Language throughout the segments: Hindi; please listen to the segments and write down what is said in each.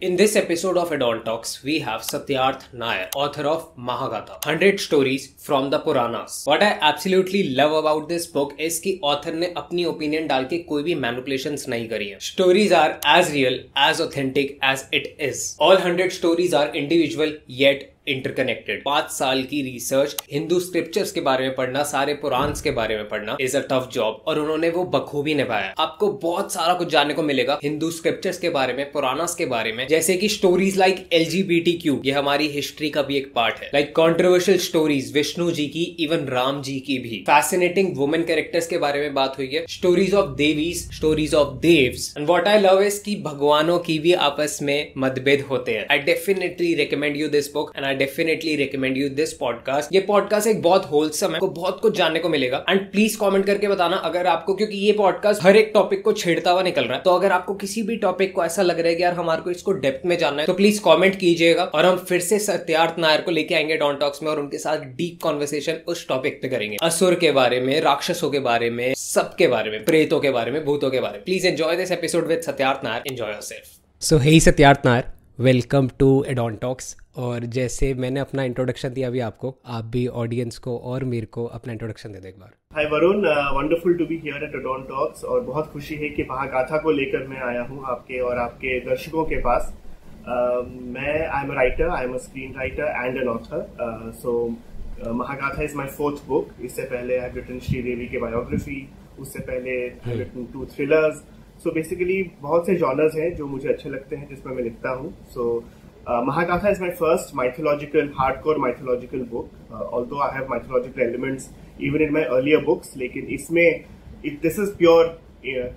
In this episode of Adon Talks, we have Satyarth Nair, author of Mahagatha, 100 stories from the Puranas. What I absolutely love about this book is कि author ने अपनी opinion डाल के कोई भी manipulations नहीं करी है Stories are as real, as authentic as it is. All 100 stories are individual yet interconnected पाँच साल की रिसर्च हिंदू स्क्रिप्चर्स के बारे में पढ़ना, सारे पुराण के बारे में पढ़ना इज़ अ टफ जॉब और उन्होंने वो बखूबी निभाया। आपको बहुत सारा कुछ जानने को मिलेगा हिंदू स्क्रिप्चर्स के बारे में पुराणास के बारे में, जैसे कि स्टोरीज लाइक एल ये हमारी हिस्ट्री का भी एक पार्ट है। Like controversial stories Vishnu ji की इवन राम जी की भी। फैसिनेटिंग वुमेन कैरेक्टर्स के बारे में बात हुई है। स्टोरीज ऑफ़ देवीज stories of Dev's and what I love is की भगवानों की भी आपस में मतभेद होते हैं। I definitely recommend you this book and I definitely recommend you this podcast ये पॉडकास्ट एक बहुत होलसम है बहुत कुछ जानने को मिलेगा। एंड प्लीज़ कॉमेंट करके बताना अगर आपको, क्योंकि ये पॉडकास्ट हर एक टॉपिक को छेड़ता हुआ निकल रहा है। तो अगर आपको किसी भी टॉपिक को ऐसा लग रहा है कि यार हमारे को इसको डेप्थ में जानना है तो प्लीज़ कॉमेंट कीजिएगा और हम फिर से सत्यार्थ नायर को लेके आएँगे डॉन टॉक्स में और उनके साथ डीप कॉन्वर्सेशन उस टॉपिक पे करेंगे। असुर के बारे में, राक्षसों के बारे में, सबके बारे में, प्रेतों के बारे में, भूतों के बारे में। Please enjoy this episode with Satyarth Nair. Enjoy yourself so hey Satyarth Nair. Welcome to Addon Talks. और जैसे मैंने अपना इंट्रोडक्शन दिया अभी आपको आप भी ऑडियंस को और मेरे को अपना इंट्रोडक्शन दे दो एक बार। Hi Varun wonderful to be here at Addon Talks और बहुत खुशी है कि महागाथा को लेकर मैं आया हूँ आपके और आपके दर्शकों के पास। Uh, मैं I am a writer I am a screenwriter and an author so Mahagatha is my fourth book इससे पहले आई रिटन श्रीदेवी के बायोग्राफी उससे पहले I written two thrillers so basically बहुत से जॉनर्स हैं जो मुझे अच्छे लगते हैं, जिसमें मैं लिखता हूँ। So Mahagatha is my first mythological hard core mythological book all I have mythological elements even in my earlier books लेकिन इसमें it this is pure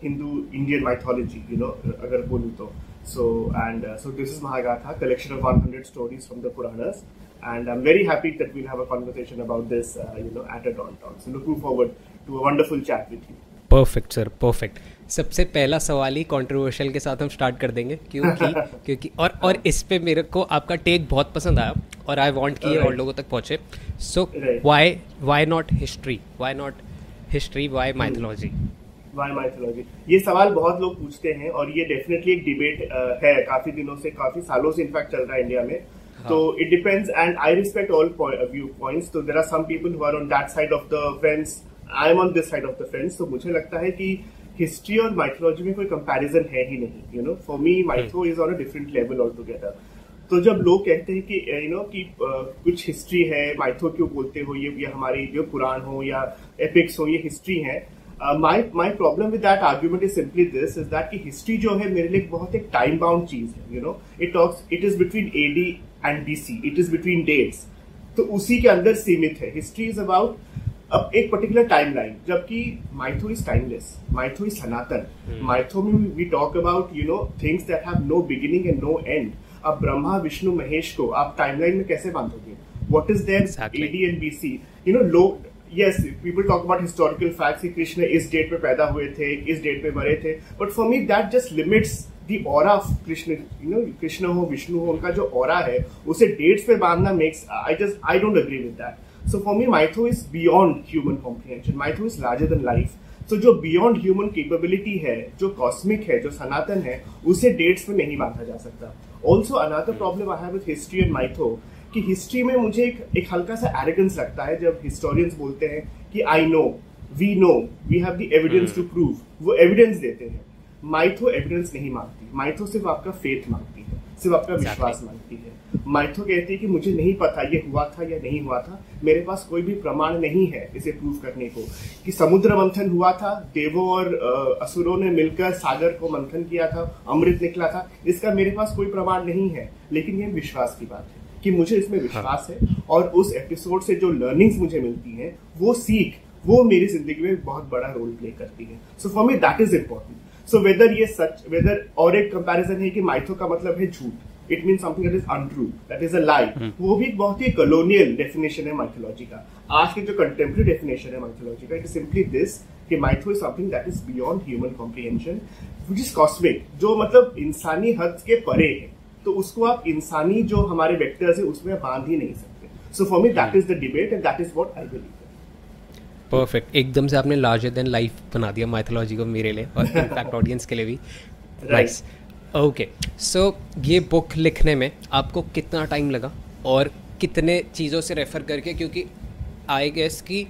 Hindu Indian mythology you know अगर बोलूँ तो। So and so this is Mahagatha collection of one hundred stories from the Puranas and I am very happy that we'll have a conversation about this you know at a down town looking forward to a wonderful chat with you perfect sir perfect सबसे पहला सवाल ही कंट्रोवर्शियल के साथ हम स्टार्ट कर देंगे। क्योंकि क्योंकि और और इस पे मेरे को आपका टेक बहुत पसंद आया और आई वांट कि ये और लोगों तक पहुँचे। So why why not history why not history why mythology why mythology ये सवाल बहुत लोग पूछते हैं और ये डेफिनेटली एक डिबेट है। काफ़ी दिनों से काफ़ी सालों से इनफैक्ट चल रहा है इंडिया में। हाँ. तो it depends and I respect all view points तो there are some people who are on that side of the fence I am on this side of the fence तो मुझे लगता है कि हिस्ट्री और माइथोलॉजी में कोई कंपैरिजन है ही नहीं you know for me mytho is on a different level all together तो जब लोग कहते हैं कि यू नो कि uh, कुछ हिस्ट्री है माइथो क्यों बोलते हो ये, ये हमारी जो पुराण हो या एपिक्स हो ये हिस्ट्री है my my problem with that argument is simply this is that कि हिस्ट्री जो है मेरे लिए बहुत एक टाइम बाउंड चीज़ है you know it talks it is between AD and BC it is between dates तो उसी के अंदर सीमित है। हिस्ट्री इज़ अबाउट अब एक पर्टिकुलर टाइम लाइन जबकि mytho is timeless mytho is Sanatan. Mytho में we talk about you know things that have no beginning and no end अब ब्रह्मा विष्णु महेश को आप टाइमलाइन में कैसे बांधोगे? What is there AD and BC you know low yes people talk about historical facts कि कृष्ण इस डेट पे पैदा हुए थे इस डेट पे मरे थे। But for me that just limits the aura of Krishna you know Krishna हो विष्णु हो उनका जो ऑरा है उसे डेट्स पे बांधना makes I just I don't agree with that So for me, Mytho is beyond human comprehension. Mytho is larger than life. तो जो बियॉन्ड ह्यूमन केपेबिलिटी है जो कॉस्मिक है जो सनातन है उसे डेट्स में नहीं बांधा जा सकता। Also another problem I have with history and mytho कि हिस्ट्री में मुझे एक एक हल्का सा एरोगेंस लगता है जब हिस्टोरियंस बोलते हैं कि I know we know we have the evidence to prove वो एविडेंस देते हैं। माइथो एविडेंस नहीं मांगती। माइथो सिर्फ़ आपका फेथ मांगती है सिर्फ़ आपका विश्वास मांगती है। माइथो कहती है कि मुझे नहीं पता ये हुआ था या नहीं हुआ था। मेरे पास कोई भी प्रमाण नहीं है इसे प्रूव करने को। कि समुद्र मंथन हुआ था देवों और असुरों ने मिलकर सागर को मंथन किया था अमृत निकला था इसका मेरे पास कोई प्रमाण नहीं है। लेकिन ये विश्वास की बात है कि मुझे इसमें हाँ। विश्वास है और उस एपिसोड से जो लर्निंग्स मुझे मिलती हैं वो सीख वो मेरी ज़िंदगी में बहुत बड़ा रोल प्ले करती है। So for me that is important so whether ये सच वेदर और एक कंपैरिजन है कि माइथो का मतलब है झूठ। It mean something that is untrue that is a lie वो भी एक बहुत ही कॉलोनियल डेफिनेशन है माइथोलॉजी का। आज की जो कंटेम्प्रेरी डेफिनेशन है माइथोलॉजी का इट इज़ सिंपली दिस कि mytho is something that is beyond human comprehension which is cosmic जो मतलब इंसानी हद के परे है। तो उसको आप इंसानी जो हमारे वेक्टर्स है उसमें बाँध ही नहीं सकते। So for me that is the debate and that is what I believe perfect एकदम से आपने लार्जर देन लाइफ बना दिया माइथोलॉजी को मेरे लिए और इनफैक्ट ऑडियंस के लिए भी। नाइस ओके सो ये बुक लिखने में आपको कितना टाइम लगा और कितने चीज़ों से रेफ़र करके? क्योंकि आई गेस कि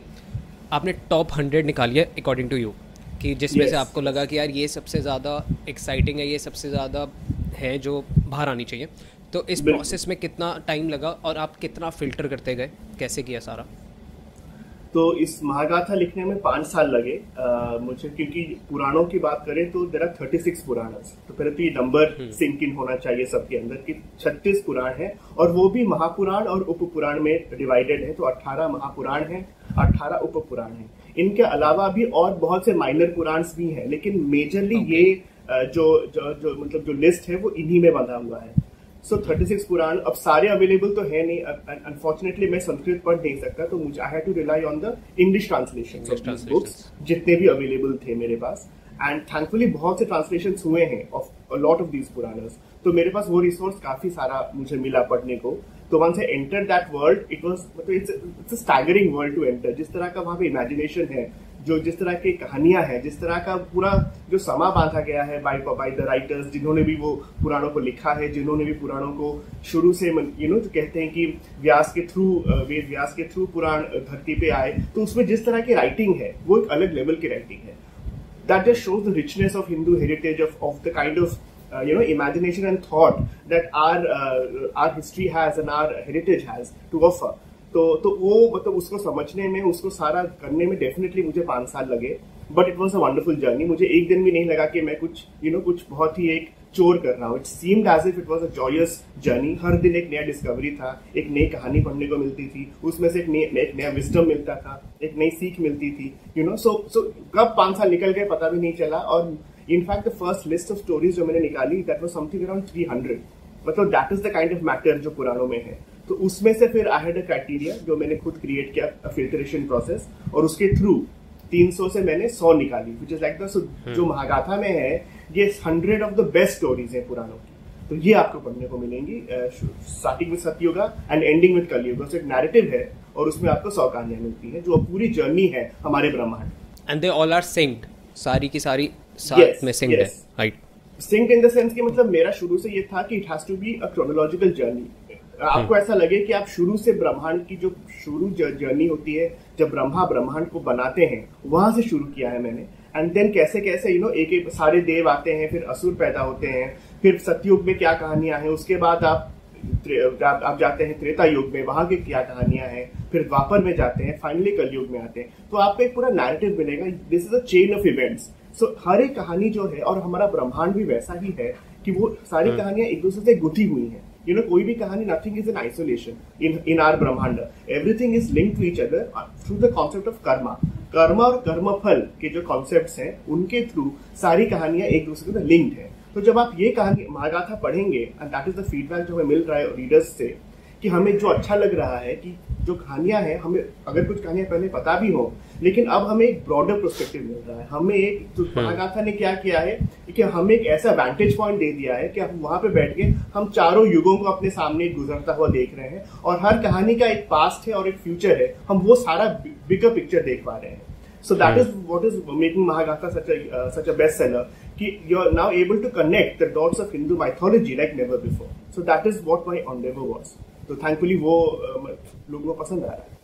आपने टॉप हंड्रेड निकाली है अकॉर्डिंग टू यू कि जिसमें yes. से आपको लगा कि यार ये सबसे ज़्यादा एक्साइटिंग है ये सबसे ज़्यादा है जो बाहर आनी चाहिए। तो इस प्रोसेस में कितना टाइम लगा और आप कितना फ़िल्टर करते गए? कैसे किया सारा? तो इस महागाथा लिखने में पाँच साल लगे आ, मुझे क्योंकि पुराणों की बात करें तो there are thirty six Purana तो पहले तो ये नंबर सिंक। इन होना चाहिए सबके अंदर कि छत्तीस पुराण है और वो भी महापुराण और उप पुराण में डिवाइडेड है तो अट्ठारह महापुराण है अट्ठारह उप पुराण है इनके अलावा भी और बहुत से माइनर पुराण भी हैं लेकिन मेजरली okay. ये जो जो जो मतलब जो लिस्ट है वो इन्हीं में बंधा हुआ है सो थर्टी सिक्स पुराण अब सारे अवेलेबल तो है नहीं अनफॉर्चुनेटली मैं संस्कृत पढ़ नहीं सकता तो मुझे I have to rely on the English translation books जितने भी अवेलेबल थे मेरे पास. एंड थैंकफुली बहुत से ट्रांसलेशन हुए हैं of lot of these Puranas तो मेरे पास वो रिसोर्स काफ़ी सारा मुझे मिला पढ़ने को. तो वन से enter that world it was मतलब it's it's a staggering world to enter जिस तरह का वहाँ पे इमेजिनेशन है जो जिस तरह की कहानियाँ हैं जिस तरह का पूरा जो समा बांधा गया है बाय बाय द राइटर्स जिन्होंने भी वो पुराणों को लिखा है जिन्होंने भी पुराणों को शुरू से यू नो जो कहते हैं कि व्यास के थ्रू वेद व्यास के थ्रू पुराण धरती पे आए तो उसमें जिस तरह की राइटिंग है वो एक अलग लेवल की राइटिंग है। That just shows the richness of Hindu heritage of of the kind of know imagination and thought that our uh, our history has and our heritage has to offer. तो तो वो मतलब उसको समझने में उसको सारा करने में डेफिनेटली मुझे पाँच साल लगे but it was a wonderful journey मुझे एक दिन भी नहीं लगा कि मैं कुछ यू you नो know, कुछ बहुत ही एक चोर कर रहा हूँ. It seemed as if it was a joyous journey हर दिन एक नया डिस्कवरी था एक नई कहानी पढ़ने को मिलती थी उसमें से एक, एक नया विस्टम मिलता था एक नई सीख मिलती थी यू नो सो सो कब पाँच साल निकल गए पता भी नहीं चला और in fact the first list of stories जो मैंने निकाली that was something around three hundred मतलब that is the kind of matter जो पुरानों में है. तो उसमें से फिर आई हैड अ क्राइटेरिया जो मैंने खुद क्रिएट किया फिल्टरेशन प्रोसेस और उसके थ्रू 300 से मैंने 100 निकाली विच इज़ लाइक द जो महागाथा में है ये hundred of the best stories है पुरानों की। तो ये आपको पढ़ने को मिलेंगी starting with Satyuga and ending with Kalyuga. So एक नैरेटिव है और उसमें आपको सौ कहानियाँ मिलती है जो पूरी जर्नी है हमारे ब्रह्मांड and they all are synced सारी की सारी साथ yes, में सिंक्ड yes. है right sync in the sense कि मतलब मेरा शुरू से ये था कि it has to be a chronological journey आपको ऐसा लगे कि आप शुरू से ब्रह्मांड की जो शुरू जर्नी होती है जब ब्रह्मा ब्रह्मांड को बनाते हैं वहाँ से शुरू किया है मैंने। एंड देन कैसे कैसे यू नो एक एक सारे देव आते हैं फिर असुर पैदा होते हैं फिर सतयुग में क्या कहानियाँ हैं उसके बाद आप आप जाते हैं त्रेता युग में वहाँ की क्या कहानियाँ हैं फिर द्वापर में जाते हैं फाइनली कलयुग में आते हैं। तो आपको एक पूरा नैरेटिव मिलेगा this is a chain of events so हर एक कहानी जो है और हमारा ब्रह्मांड भी वैसा ही है कि वो सारी हम्म। कहानियाँ एक दूसरे से गुथी हुई हैं। You know, कोई भी कहानी nothing is in isolation in in our Brahmand. Everything is link to each other through the concept of karma karma और कर्मफल के जो कॉन्सेप्ट हैं, उनके थ्रू सारी कहानियाँ एक दूसरे के लिंक्ड है. तो जब आप ये कहानी महागाथा पढ़ेंगे and that is the feedback जो हमें मिल रहा है रीडर्स से, कि हमें जो अच्छा लग रहा है कि जो कहानियाँ हैं, हमें अगर कुछ कहानियाँ पहले पता भी हो लेकिन अब हमें एक ब्रॉडर प्रोस्पेक्टिव मिल रहा है हमें एक तो महागाथा ने क्या किया है कि हमें एक ऐसा वैंटेज पॉइंट दे दिया है कि हम वहाँ पे बैठ के हम चारों युगों को अपने सामने गुजरता हुआ देख रहे हैं और हर कहानी का एक पास्ट है और एक फ्यूचर है हम वो सारा बिगर पिक्चर देख पा रहे हैं So that is what is making Mahagatha such a uh, such a bestseller. Ki you're now able to connect the dots of Hindu mythology like never before. So that is what my endeavor was. तो थैंकफुली वो लोगों को पसंद आ रहा है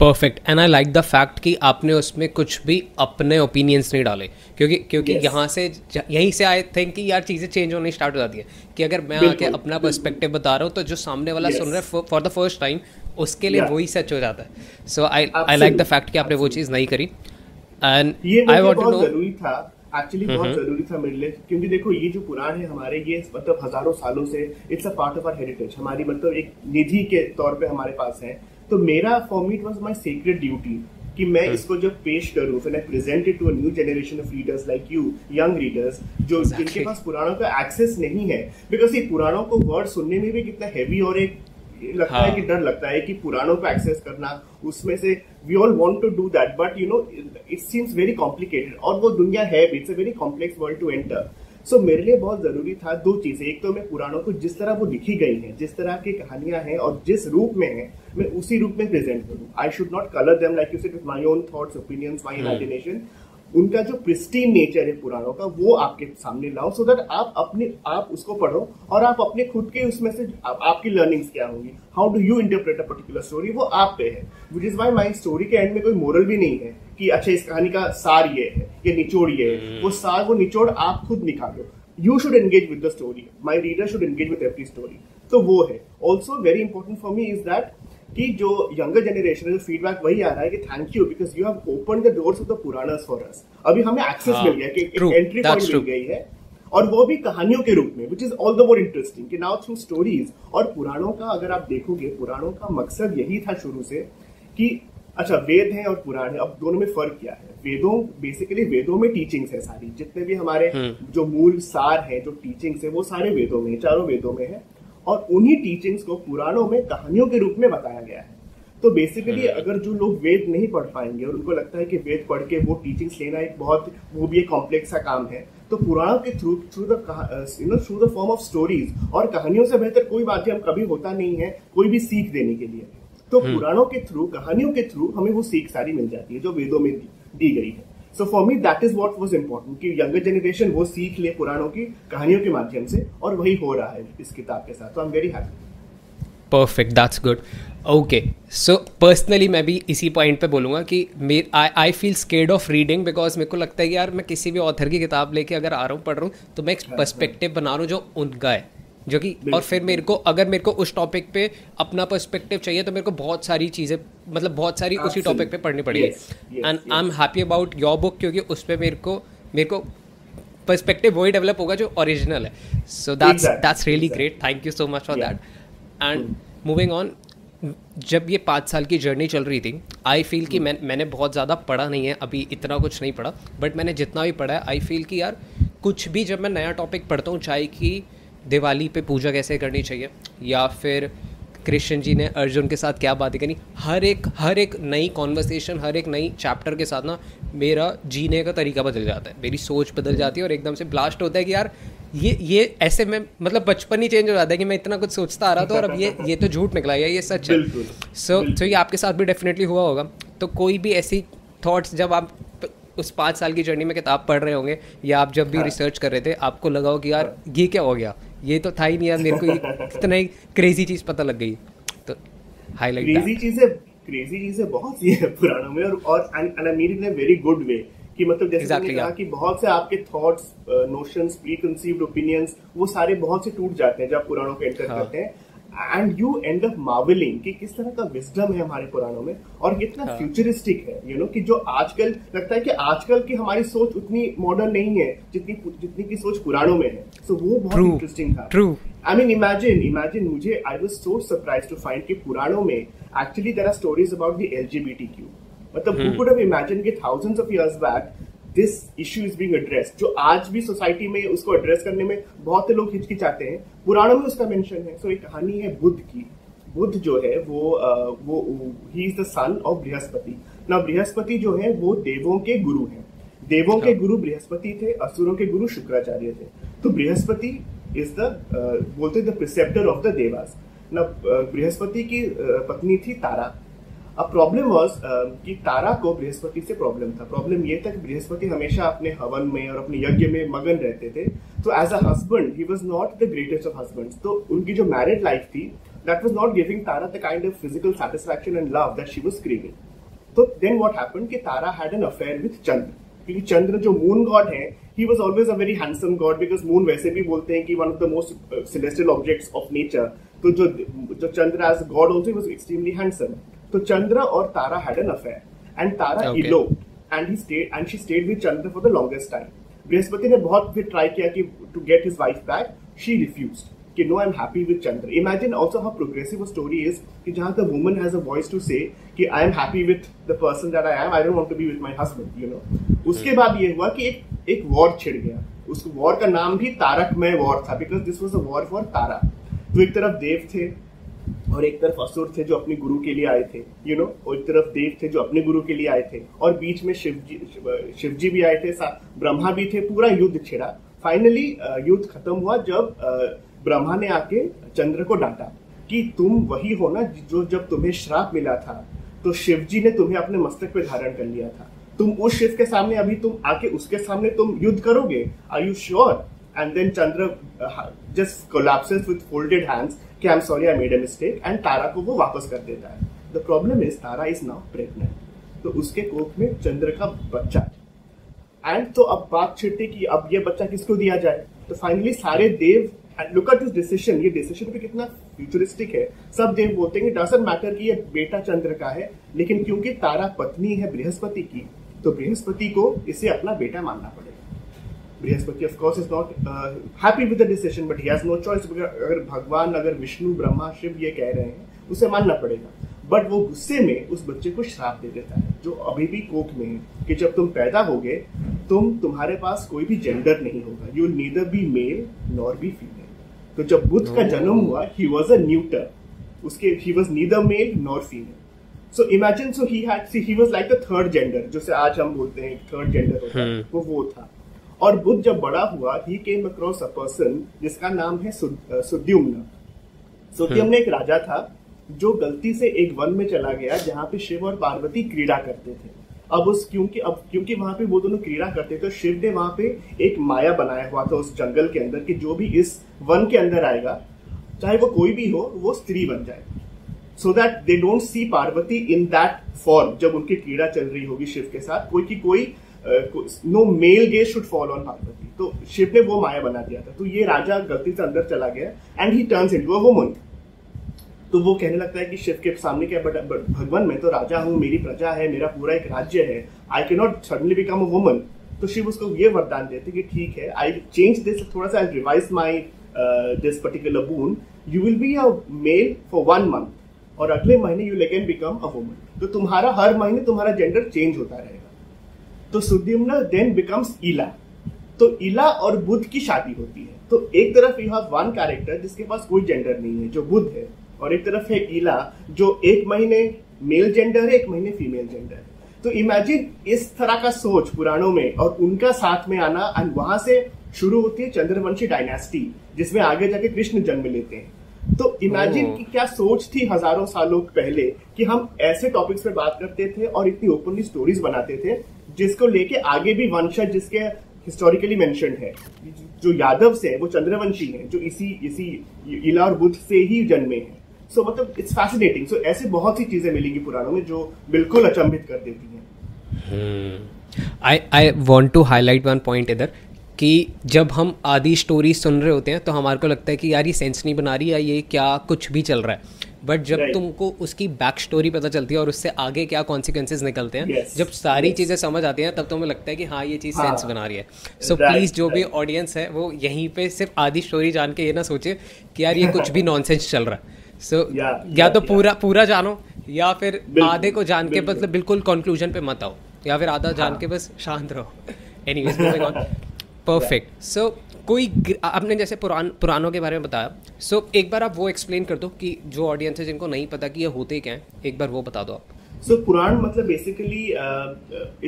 perfect and I like the fact कि आपने उसमें कुछ भी अपने ओपिनियंस नहीं डाले। क्योंकि क्योंकि yes. यहाँ से यहीं से आई थिंक कि यार चीज़ें चेंज होनी स्टार्ट हो जाती है। कि अगर मैं आके अपना पर्सपेक्टिव बता रहा हूँ तो जो सामने वाला yes. सुन रहा है फॉर द फ़र्स्ट टाइम उसके लिए yeah. वही सच हो जाता है। So I I like the fact कि आपने वो चीज़ नहीं करी। And I want to know ज़रूरी था। एक्चुअली बहुत mm-hmm. ज़रूरी था मेरे लिए। क्योंकि देखो ये जो पुराण है हमारे ये मतलब हज़ारों सालों से it's a part of our heritage हमारी मतलब एक निधि के तौर पे हमारे पास है। तो मेरा for me it was my secret duty कि मैं hmm. इसको जब पेश करूँ फिर I present it to a new generation of readers like you young readers जो exactly. जिनके पास पुराणों का एक्सेस नहीं है बिकॉज़ ये पुराणों को वर्ड सुनने में भी कितना हैवी और एक लगता हाँ. है कि डर लगता है कि पुराणों को एक्सेस करना उसमें से we all want to do that but you know it seems very complicated और वो दुनिया है it's a very complex world to enter so मेरे लिए बहुत ज़रूरी था दो चीज़ें एक तो मैं पुराणों को जिस तरह वो लिखी गई हैं जिस तरह की कहानियाँ हैं और जिस रूप में है मैं उसी रूप में प्रेजेंट करूँ। I should not colour them like you said with my own thoughts opinions my imagination उनका जो प्रिस्टीन नेचर है पुराणों का वो आपके सामने लाओ सो दैट आप अपने आप उसको पढ़ो और आप अपने खुद के उसमें से आप, आपकी लर्निंग्स क्या होंगी? How do you interpret a particular story वो आप पे है। Which is why my story के एंड में कोई मोरल भी नहीं है कि अच्छा इस कहानी का सार ये है या निचोड़ ये है। Hmm. वो सार वो निचोड़ आप खुद निकालो। You should engage with the story my reader should engage with every story तो वो है। Also very important for me is that कि जो यंगर जनरेशन है जो फीडबैक वही आ रहा है कि thank you because you have open the doors of the Puranas for us अभी हमें एक्सेस हाँ, मिल गया कि एक एंट्री पॉइंट मिल गई है और वो भी कहानियों के रूप में which is all the more interesting कि नाउ थ्रू स्टोरीज और पुराणों का अगर आप देखोगे पुराणों का मकसद यही था शुरू से कि अच्छा वेद है और पुराण है अब दोनों में फ़र्क क्या है? वेदों बेसिकली वेदों में टीचिंग्स है सारी जितने भी हमारे हम्म। जो मूल सार है जो टीचिंग्स है वो सारे वेदों में चारों वेदों में है। और उन्हीं टीचिंग्स को पुराणों में कहानियों के रूप में बताया गया है तो बेसिकली हम्म। अगर जो लोग वेद नहीं पढ़ पाएँगे और उनको लगता है कि वेद पढ़ के वो टीचिंग्स लेना एक बहुत वो भी एक कॉम्प्लेक्स सा काम है तो पुराणों के through through the you know through the form of stories और कहानियों से बेहतर कोई बात माध्यम कभी होता नहीं है कोई भी सीख देने के लिए तो हम्म। पुराणों के थ्रू कहानियों के थ्रू हमें वो सीख सारी मिल जाती है जो वेदों में दी गई है so for me that is what was important कि यंगर जनरेशन वो सीख ले पुराणों की कहानियों के माध्यम से और वही हो रहा है इस किताब के साथ। तो I am very happy perfect that's good okay so personally मैं भी इसी पॉइंट पे बोलूँगा कि may I I feel scared of reading because मेरे को लगता है कि यार मैं किसी भी ऑथर की किताब लेके अगर आ रहा हूँ पढ़ रहा हूँ तो मैं एक पर्सपेक्टिव हाँ, हाँ। बना रहा हूँ जो उनका है। जो कि और फिर मेरे को अगर मेरे को उस टॉपिक पे अपना पर्सपेक्टिव चाहिए तो मेरे को बहुत सारी चीज़ें मतलब बहुत सारी उसी टॉपिक पे पढ़नी पड़ेगी। And I am happy about your book क्योंकि उस पर मेरे को मेरे को पर्सपेक्टिव वही डेवलप होगा जो ओरिजिनल है। So that's that's really great thank you so much for that and moving on जब ये पाँच साल की जर्नी चल रही थी आई फील कि hmm. मैं मैंने बहुत ज़्यादा पढ़ा नहीं है अभी इतना कुछ नहीं पढ़ा बट मैंने जितना भी पढ़ा है आई फील कि यार कुछ भी जब मैं नया टॉपिक पढ़ता हूँ चाहे कि दिवाली पे पूजा कैसे करनी चाहिए? या फिर कृष्ण जी ने अर्जुन के साथ क्या बातें करनी हर एक हर एक नई कॉन्वर्सेशन हर एक नई चैप्टर के साथ ना मेरा जीने का तरीका बदल जाता है। मेरी सोच बदल जाती है और एकदम से ब्लास्ट होता है कि यार ये ये ऐसे में मतलब बचपन ही चेंज हो जाता है कि मैं इतना कुछ सोचता आ रहा था और अब ये ये तो झूठ निकला या ये सच है। सो सो ये आपके साथ भी डेफिनेटली हुआ होगा। तो कोई भी ऐसी थॉट्स जब आप उस पाँच साल की जर्नी में किताब पढ़ रहे होंगे या आप जब भी हाँ. रिसर्च कर रहे थे आपको लगा हो कि यार ये क्या हो गया? ये तो था ही नहीं यार मेरे को कितना ही क्रेजी चीज़ पता लग गई। तो हाईलाइट क्रेजी चीज़ें क्रेजी चीज़ें बहुत सी है पुराणों में और और and I mean in a very good way कि मतलब जैसे exactly, कहा कि बहुत से आपके thoughts notions preconceived opinions वो सारे बहुत से टूट जाते हैं जब पुराणों को एंटर हाँ. करते हैं। And you end up marvelling कि किस तरह का विजडम है हमारे पुराणों में और कितना हाँ. फ्यूचरिस्टिक है यू you नो know, कि जो आजकल लगता है कि आजकल की हमारी सोच उतनी मॉडर्न नहीं है जितनी जितनी की सोच पुराणों में है। सो so, वो बहुत इंटरेस्टिंग था। True I mean imagine imagine मुझे I was so surprise to find कि पुराणों में actually there are stories about the T Q मतलब हु कुड हैव इमेजिन कि thousands of years back this issue is being address जो आज भी सोसाइटी में उसको एड्रेस करने में बहुत से लोग हिचकिचाते हैं पुराणों में उसका मेंशन है। सो so, एक कहानी है बुद्ध की। बुद्ध जो है वो वो ही is the son of Brihaspati. ना बृहस्पति जो है वो देवों के गुरु हैं। देवों के हाँ। गुरु बृहस्पति थे असुरों के गुरु शुक्राचार्य थे। तो बृहस्पति इज़ द बोलते the preceptor of the Devas. ना बृहस्पति की पत्नी थी तारा। अब प्रॉब्लम वॉज़ कि तारा को बृहस्पति से प्रॉब्लम था। प्रॉब्लम ये था कि बृहस्पति हमेशा अपने हवन में और अपने यज्ञ में मगन रहते थे। तो as a husband he was not the greatest of husband तो उनकी जो मैरिड लाइफ थी that was not giving Tara the kind of physical satisfaction and love that she was craving तो देन वॉट हैपन कि Tara had an affair with Chandra. क्योंकि चंद्र जो मून गॉड है he was always a very handsome god because moon वैसे भी बोलते हैं कि one of the most celestial objects of nature तो जो जो Chandra as god also was extremely handsome तो चंद्र और Tara had an affair and Tara elope and he stayed and she stayed with Chandra for the longest time Brihaspati ने बहुत फिर ट्राई किया कि to get his wife back she refuse कि no I am happy with Chandra imagine also how progressive story is कि जहाँ the woman has a voice to से कि I am happy with the person that I am I don't want to be with my husband you know उसके. बाद ये हुआ कि एक एक वॉर छिड़ गया उस वॉर का नाम भी तारकमय वॉर था because this was a war for Tara तो एक तरफ़ देव थे और एक तरफ़ असुर थे जो अपने गुरु के लिए आए थे यू you नो know, और एक तरफ़ देव थे जो अपने गुरु के लिए आए थे। और बीच में शिव जी शिव जी भी आए थे ब्रह्मा भी थे पूरा युद्ध छिड़ा। फाइनली युद्ध खत्म हुआ जब ब्रह्मा ने आके चंद्र को डांटा कि तुम वही हो ना जो जब तुम्हें श्राप मिला था तो शिव जी ने तुम्हें अपने मस्तक पे धारण कर लिया था। तुम उस शिव के सामने अभी तुम आके उसके सामने तुम युद्ध करोगे? Are you sure and then Chandra just collapses with folded hands कि I am sorry I made a mistake and Tara को वो वापस कर देता है। The problem is Tara is now pregnant तो उसके कोख में चंद्र का बच्चा एंड तो अब बात छिड़ती कि अब ये बच्चा किसको दिया जाए? तो फाइनली सारे देव and look at this decision ये डिसीज़न भी कितना फ्यूचरिस्टिक है। सब देव बोलते हैं डजेंट मैटर कि ये बेटा चंद्र का है, लेकिन क्योंकि तारा पत्नी है बृहस्पति की तो बृहस्पति को इसे अपना बेटा मानना पड़ेगा। Brihaspati of course is not happy with the decision but he has no choice अगर भगवान अगर विष्णु ब्रह्मा शिव ये कह रहे हैं उसे मानना पड़ेगा। बट वो गुस्से में उस बच्चे को श्राप दे देता है जो अभी भी कोक में है कि जब तुम पैदा होगे तुम तुम्हारे पास कोई भी जेंडर नहीं होगा। You neither be male nor be female तो जब बुद्ध का जन्म हुआ ही वॉज़ अ न्यूटर उसके he was neither male nor female so imagine so he had see he was like the third gender जैसे आज हम बोलते हैं थर्ड जेंडर होता है। हम्म। वो वो था। और बुद्ध जब बड़ा हुआ ही केम अक्रॉस अ पर्सन जिसका नाम है सुद्युम्न। सुद्युम्न एक राजा था, जो गलती से एक वन में चला गया, जहाँ पे शिव और पार्वती क्रीड़ा करते थे। अब उस, क्योंकि, अब, क्योंकि वहाँ पे वो दोनों क्रीड़ा करते थे तो शिव ने वहाँ पे एक माया बनाया हुआ था उस जंगल के अंदर कि जो भी इस वन के अंदर आएगा, चाहे वो कोई भी हो, वो स्त्री बन जाए। So that they don't see Parvati in that form जब उनकी क्रीड़ा चल रही होगी शिव के साथ। कोई की कोई no male gaze should follow on Parvati तो शिव ने वो माया बना दिया था। तो ये राजा गलती से अंदर चला गया and he turns into a woman तो वो कहने लगता है कि शिव के सामने क्या बट भगवान, मैं तो राजा हूँ, मेरी प्रजा है, मेरा पूरा एक राज्य है। I can not suddenly become a woman तो शिव उसको ये वरदान देते कि ठीक है आई चेंज दिस थोड़ा सा I revise my this particular boon you will be a male for one month और अगले महीने you again become a woman तो तुम्हारा हर महीने तुम्हारा जेंडर चेंज होता रहेगा। तो सुद्युम्न देन बिकम्स इला तो इला और बुद्ध की शादी होती है। तो एक तरफ़ यू हैव वन कैरेक्टर जिसके पास कोई जेंडर नहीं है जो बुद्ध है और एक तरफ़ है ईला जो एक महीने मेल जेंडर है एक महीने फीमेल जेंडर है। तो इमेजिन इस तरह का सोच पुराणों में और उनका साथ में आना एंड वहाँ से शुरू होती है चंद्रवंशी डायनेस्टी जिसमें आगे जाके कृष्ण जन्म लेते हैं। तो इमेजिन की क्या सोच थी हज़ारों सालों पहले कि हम ऐसे टॉपिक्स पे बात करते थे और इतनी ओपनली स्टोरीज बनाते थे जिसको लेके आगे भी वंशज जिसके हिस्टोरिकली मेंशनड है। जो यादव से वो चंद्रवंशी हैं जो इसी इसी इला और बुद्ध से ही जन्मे हैं। सो so, मतलब इट्स फैसिनेटिंग सो ऐसे बहुत सी चीज़ें मिलेंगी पुराणों में जो बिल्कुल अचंभित कर देती हैं। I I want to highlight one point इधर कि जब हम आदि स्टोरी सुन रहे होते हैं तो हमारे को लगता है कि यार ये सेंस नहीं बना रही या ये क्या कुछ भी चल रहा है। बट जब right. तुमको उसकी बैक स्टोरी पता चलती है और उससे आगे क्या कॉन्सिक्वेंसेज निकलते हैं yes. जब सारी yes. चीज़ें समझ आती हैं तब तुम्हें लगता है कि हाँ ये चीज़ सेंस बना रही है सो so, प्लीज़ right, जो right. भी ऑडियंस है वो यहीं पे सिर्फ़ आधी स्टोरी जान के ये ना सोचे कि यार ये कुछ भी नॉनसेंस चल रहा है सो so, या, या तो पूरा पूरा जानो या फिर आधे को जान के मतलब बिल्कुल कंक्लूजन पे मत आओ या फिर आधा जान हाँ। के बस शांत रहो एनी परफेक्ट सो कोई आपने जैसे पुरान पुरानों के बारे में बताया सो so, एक बार आप वो एक्सप्लेन कर दो कि जो ऑडियंस है जिनको नहीं पता कि ये होते क्या हैं एक बार वो बता दो आप। सो so, पुराण मतलब बेसिकली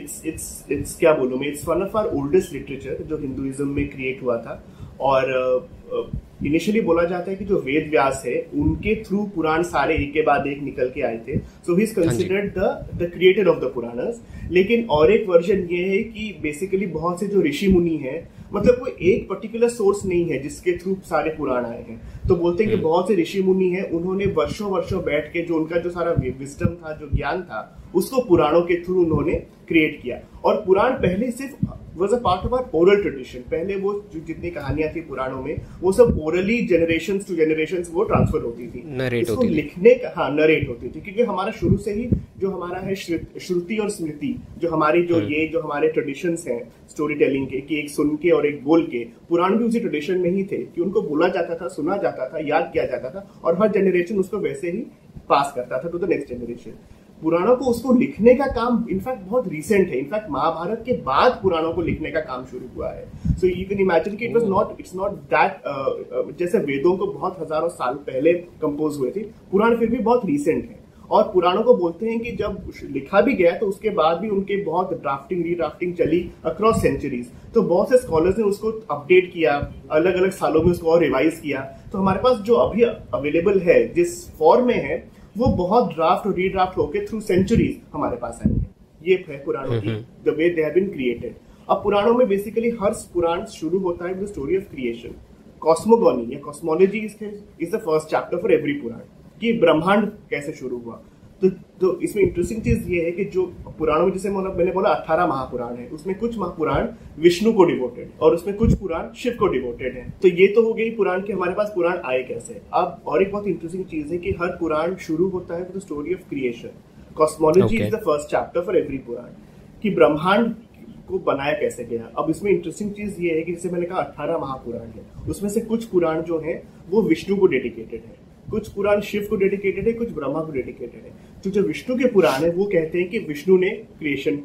इट्स इट्स इट्स क्या बोलूँ मैं it's one of our oldest literature जो हिंदुइज्म में क्रिएट हुआ था। और uh, uh, इनिशियली बोला जाता है कि जो वेद व्यास है उनके थ्रू पुराण सारे एक के बाद एक निकल के आए थे। So he is considered the the creator of the Puranas लेकिन और एक वर्जन ये है कि बेसिकली बहुत से जो ऋषि मुनि है मतलब कोई एक पर्टिकुलर सोर्स नहीं है जिसके थ्रू सारे पुराण आए हैं तो बोलते हैं कि हम्म। बहुत से ऋषि मुनि हैं उन्होंने वर्षों वर्षों बैठ के जो उनका जो सारा विस्टम था जो ज्ञान था उसको पुराणों के थ्रू उन्होंने क्रिएट किया। और पुराण पहले सिर्फ़ was a part of our oral tradition पहले वो जो जितनी कहानियाँ थी पुराणों में वो सब ओरली जनरेशन टू जनरेशन वो ट्रांसफ़र होती थी। नरेट होती लिखने का हाँ नरेट होती थी। क्योंकि हमारा शुरू से ही जो हमारा है श्रुति और स्मृति जो हमारी जो हम्म। ये जो हमारे ट्रेडिशन हैं स्टोरी टेलिंग के कि एक सुन के और एक बोल के पुराण भी उसी ट्रेडिशन में ही थे कि उनको बोला जाता था सुना जाता था याद किया जाता था और हर जनरेशन उसको वैसे ही पास करता था टू द नेक्स्ट जनरेशन पुराणों को उसको लिखने का काम इनफैक्ट बहुत रिसेंट है। इनफैक्ट महाभारत के बाद पुराणों को लिखने का काम शुरू हुआ है। सो यू कैन इमेजिन कि it was not it's not that जैसे वेदों को बहुत हज़ारों साल पहले कंपोज हुए थे पुराण फिर भी बहुत रिसेंट है। और पुराणों को बोलते हैं कि जब लिखा भी गया तो उसके बाद भी उनके बहुत ड्राफ्टिंग रीड्राफ्टिंग चली अक्रॉस सेंचुरीज तो बहुत से स्कॉलर्स ने उसको अपडेट किया अलग अलग सालों में उसको और रिवाइज किया। तो हमारे पास जो अभी अवेलेबल है जिस फॉर्म में है वो बहुत ड्राफ्ट और रीड्राफ्ट होकर थ्रू सेंचुरीज हमारे पास आई है। ये है पुराणों की the way they have been created अब पुराणों में बेसिकली हर पुराण शुरू होता है with story of creation cosmogony या cosmology is the first chapter for every Purana. कि ब्रह्मांड कैसे शुरू हुआ? तो तो इसमें इंटरेस्टिंग चीज़ ये है कि जो पुराणों में जैसे मैंने बोला अठारह महापुराण है उसमें कुछ महापुराण विष्णु को डिवोटेड और उसमें कुछ पुराण शिव को डिवोटेड है। तो ये तो हो गई पुराण के हमारे पास पुराण आए कैसे? अब और एक बहुत इंटरेस्टिंग चीज़ है कि हर पुराण शुरू होता है with story of creation cosmology is the first chapter for every Purana. कि ब्रह्मांड को बनाया कैसे गया? अब इसमें इंटरेस्टिंग चीज़ ये है कि जैसे मैंने कहा अठारह महापुराण है। उसमें से कुछ पुराण जो है वो विष्णु को डेडिकेटेड है। कुछ पुराण शिव को डेडिकेटेड है कुछ ब्रह्मा को डेडिकेटेड है। तो जो विष्णु के पुराण है वो कहते हैं कि विष्णु ने क्रिएशन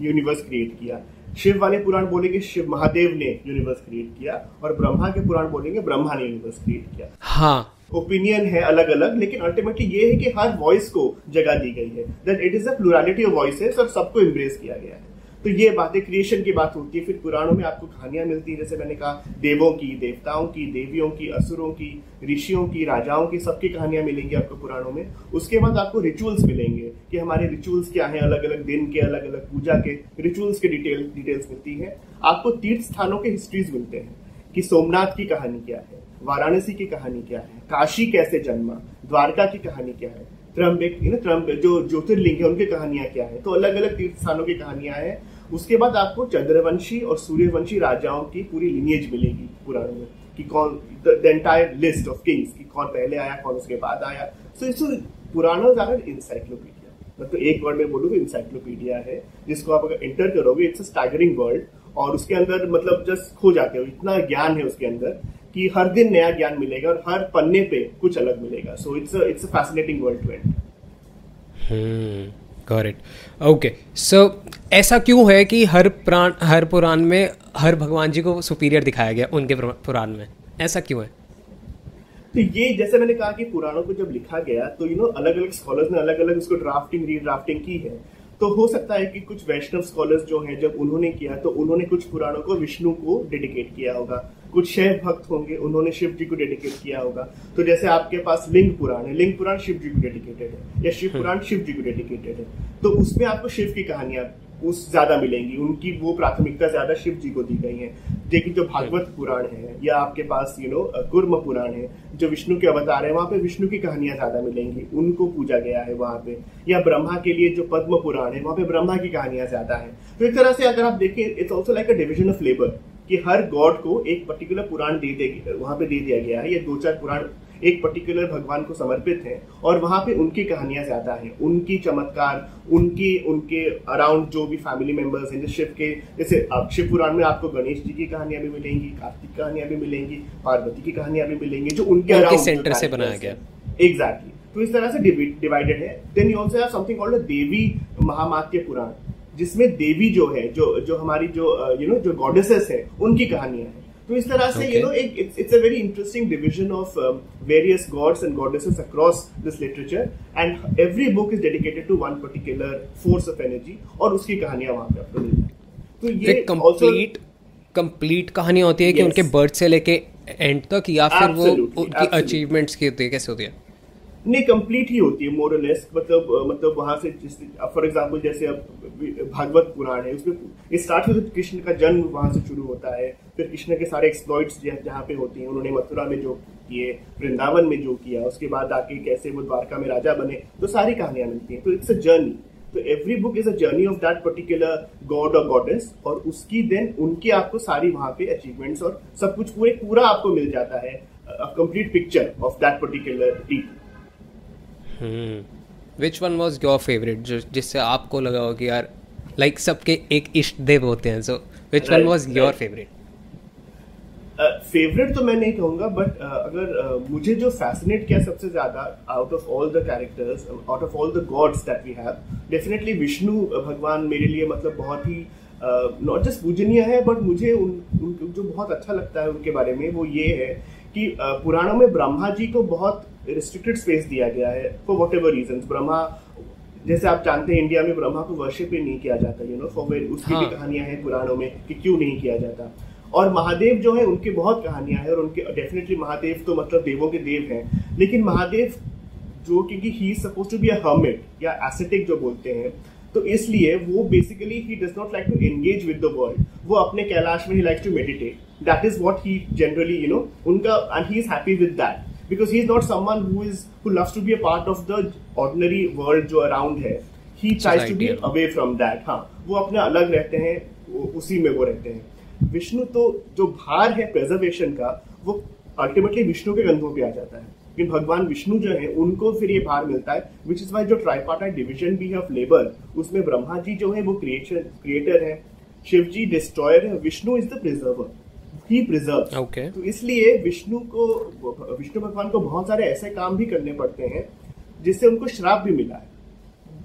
यूनिवर्स क्रिएट किया। शिव वाले पुराण बोलेंगे शिव महादेव ने यूनिवर्स क्रिएट किया और ब्रह्मा के पुराण बोलेंगे ब्रह्मा ने यूनिवर्स क्रिएट किया। हाँ। ओपिनियन है अलग अलग लेकिन अल्टीमेटली ये है कि हर वॉइस को जगह दी गई है। That it is a plurality of voices और सबको एम्ब्रेस किया गया है। तो ये बातें क्रिएशन की बात होती है, फिर पुराणों में आपको कहानियाँ मिलती है, जैसे मैंने कहा, देवों की, देवताओं की, देवियों की, असुरों की, ऋषियों की, राजाओं की सबकी कहानियाँ मिलेंगी आपको पुराणों में। उसके बाद आपको रिचुअल्स मिलेंगे कि हमारे रिचुअल्स क्या है अलग अलग दिन के अलग अलग पूजा के रिचुअल्स के डिटेल डिटेल्स मिलती है। आपको तीर्थ स्थानों के हिस्ट्रीज मिलते हैं कि सोमनाथ की कहानी क्या है, वाराणसी की कहानी क्या है, काशी कैसे जन्मा, द्वारका की कहानी क्या है त्रम्बिक त्रम्ब जो ज्योतिर्लिंग है, उनकी कहानियाँ क्या है। तो अलग अलग तीर्थ स्थानों की कहानियाँ हैं। उसके बाद आपको चंद्रवंशी और सूर्यवंशी राजाओं की पूरी लिनियज मिलेगी पुराणों में, कि कौन the entire list of kings कि कौन पहले आया, कौन उसके बाद आया। So it's Purana our encyclopedia मतलब एक वर्ड में बोलूँ इंसाइक्लोपीडिया है, जिसको आप अगर एंटर करोगे इट्स अ स्टैगरिंग वर्ल्ड और उसके अंदर मतलब जस्ट खो जाते हो, इतना ज्ञान है उसके अंदर, कि हर दिन नया ज्ञान मिलेगा और हर पन्ने पे कुछ अलग मिलेगा। So it's it's a fascinating world to enter it okay so ऐसा क्यों है कि हर पुराण हर पुराण में हर भगवान जी को सुपीरियर दिखाया गया उनके पुराण में? ऐसा क्यों है? तो ये जैसे मैंने कहा कि पुराणों को जब लिखा गया तो यू नो अलग अलग स्कॉलर्स ने अलग अलग उसको ड्राफ्टिंग रीड्राफ्टिंग की है। तो हो सकता है कि कुछ वैष्णव स्कॉलर्स जो हैं, जब उन्होंने किया तो उन्होंने कुछ पुराणों को विष्णु को डेडिकेट किया होगा। कुछ शैव भक्त होंगे उन्होंने शिव जी को डेडिकेट किया होगा। तो जैसे आपके पास लिंग पुराण है लिंग पुराण शिव जी को डेडिकेटेड है या शिव पुराण शिव जी को डेडिकेटेड है। तो उसमें आपको शिव की कहानियाँ उस ज़्यादा मिलेंगी उनकी वो प्राथमिकता ज़्यादा शिव जी को दी गई है। लेकिन जो भागवत पुराण है या आपके पास यू नो कुर्म पुराण है जो विष्णु के अवतार है वहाँ पे विष्णु की कहानियाँ ज़्यादा मिलेंगी। उनको पूजा गया है वहाँ पे। या ब्रह्मा के लिए जो पद्म पुराण है वहाँ पे ब्रह्मा की कहानियाँ ज़्यादा है। तो एक तरह से अगर आप देखें it's also like a division of labour कि हर गॉड को एक पर्टिकुलर पुराण दे दे वहाँ पे दे दिया गया है। ये दो चार पुराण एक पर्टिकुलर भगवान को समर्पित है और वहाँ पे उनकी कहानियाँ ज़्यादा हैं। उनकी चमत्कार उनकी उनके अराउंड जो भी फैमिली मेंबर्स हैं जैसे शिव के जैसे शिव पुराण में आपको गणेश जी की कहानियाँ भी मिलेंगी कार्तिक कहानियाँ भी मिलेंगी पार्वती की कहानियाँ भी मिलेंगी जो उनके अराउंड सेंटर से बनाया गया। एग्जैक्टली तो इस तरह से डिवाइडेड है। Then you also have something called Devi Mahatmya Purana जिसमें देवी जो है जो जो हमारी जो यू नो जो गॉडेसेस है उनकी कहानियाँ हैं। तो इस तरह से यू नो एक it's a very interesting division of various gods and goddesses across this literature and every book is dedicated to one particular force of energy और उसकी कहानियाँ वहाँ पे आपको मिलती तो ये कंप्लीट कंप्लीट कहानियाँ होती है कि उनके बर्थ से लेके एंड तक या फिर वो उनकी अचीवमेंट्स की होती है कैसे होती है? नहीं कंप्लीट ही होती है मोरलेस मतलब मतलब वहाँ से फॉर एग्ज़ाम्पल जैसे अब भागवत पुराण है, उसमें स्टार्ट होता कृष्ण का जन्म वहाँ से शुरू होता है, फिर कृष्ण के सारे एक्सप्लॉइट्स जहाँ पे होती हैं, उन्होंने मथुरा में जो किए, वृंदावन में जो किया, उसके बाद आके कैसे वो द्वारका में राजा बने तो सारी कहानियाँ मिलती हैं। तो इट्स अ जर्नी तो every book is a journey of that particular god और गॉडेस और उसकी देन उनकी आपको सारी वहाँ पे अचीवमेंट्स और सब कुछ पूरे पूरा आपको मिल जाता है complete picture of that particular team which one was your favourite जो जिससे आपको लगा हो कि यार लाइक like, सबके एक इष्ट देव होते हैं so which one was your favourite favourite तो मैं नहीं कहूँगा बट uh, अगर uh, मुझे जो फैसिनेट किया सबसे ज़्यादा out of all the characters out of all the gods that we have definitely Vishnu भगवान मेरे लिए मतलब बहुत ही नॉट जस्ट पूजनीय है बट मुझे उन, उन जो बहुत अच्छा लगता है उनके बारे में वो ये है कि uh, पुराणों में ब्रह्मा जी को बहुत रिस्ट्रिक्टेड स्पेस दिया गया है for whatever reason Brahma जैसे आप जानते हैं इंडिया में ब्रह्मा को वर्शिप ही नहीं किया जाता यू नो फॉर उसकी हाँ. भी कहानियाँ हैं पुराणों में कि क्यों नहीं किया जाता। और महादेव जो है उनकी बहुत कहानियाँ हैं और उनके डेफिनेटली महादेव तो मतलब देवों के देव हैं। लेकिन महादेव जो क्योंकि he suppose to be a hermit या एसेटिक जो बोलते हैं तो इसलिए वो basically he does not like to engage with the world वो अपने कैलाश में ही like to meditate that is what he generally you know उनका and he is happy with that because he is not someone who is who loves to be a part of the ordinary world जो अराउंड है. He tries to be away from that हाँ वो अपने अलग रहते हैं उसी में वो रहते हैं. विष्णु तो जो भार है प्रेजर्वेशन का वो अल्टीमेटली विष्णु के कंधों पे आ जाता है. लेकिन भगवान विष्णु जो है उनको फिर ये भार मिलता है विच इज़ वाई जो ट्राइपार्टाइट डिविजन भी है ऑफ़ लेबर उसमें ब्रह्मा जी जो है वो क्रिएशन क्रिएटर है. शिव जी डिस्ट्रॉयर है. Vishnu is the preserver he preserve okay. तो इसलिए विष्णु को विष्णु भगवान को बहुत सारे ऐसे काम भी करने पड़ते हैं जिससे उनको श्राप भी मिला है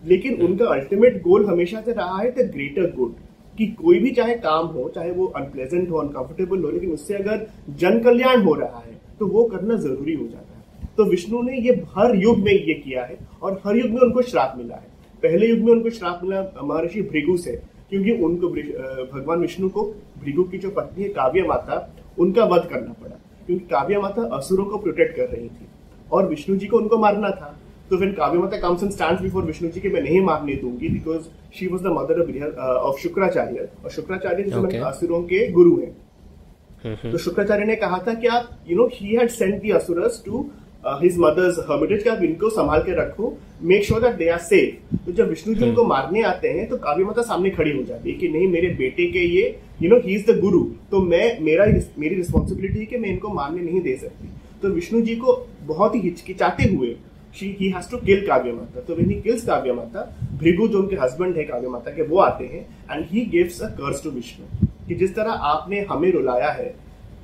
लेकिन hmm. उनका अल्टीमेट गोल हमेशा से रहा है द ग्रेटर गुड कि कोई भी चाहे काम हो चाहे वो अनप्लेजेंट हो अनकंफर्टेबल हो लेकिन उससे अगर जन कल्याण हो रहा है तो वो करना ज़रूरी हो जाता है तो विष्णु ने ये हर युग में ये किया है और हर युग में उनको श्राप मिला है पहले युग में उनको श्राप मिला महर्षि भृगु से क्योंकि उनको भगवान विष्णु को भृगु की जो पत्नी है काव्य माता उनका वध करना पड़ा क्योंकि काव्य माता असुरों को प्रोटेक्ट कर रही थी और विष्णु जी को उनको मारना था तो फिर Kavya Mata comes and stands before Vishnu ji के मैं नहीं मारने दूँगी because she was the mother of Shukracharya और शुक्राचार्य जो okay. असुरों के गुरु हैं mm-hmm. तो शुक्राचार्य ने कहा था कि आप you know he had sent the asuras to his mother's hermitage का इनको संभाल के रखो make sure that they are safe तो जब विष्णु जी उनको मारने आते हैं तो काव्य माता सामने खड़ी हो जाती है कि नहीं मेरे बेटे के ये you know he is the guru तो मैं मेरा मेरी रिस्पॉन्सिबिलिटी है कि मैं इनको मारने नहीं दे सकती। तो विष्णु जी को बहुत ही हिचकिचाते हुए he has to kill Kavya Mata. तो व्हेन ही किल्स काव्य माता भृगु जो उनके हस्बैंड है काव्य माता के वो आते हैं and he gives a curse to Vishnu कि जिस तरह आपने हमें रुलाया है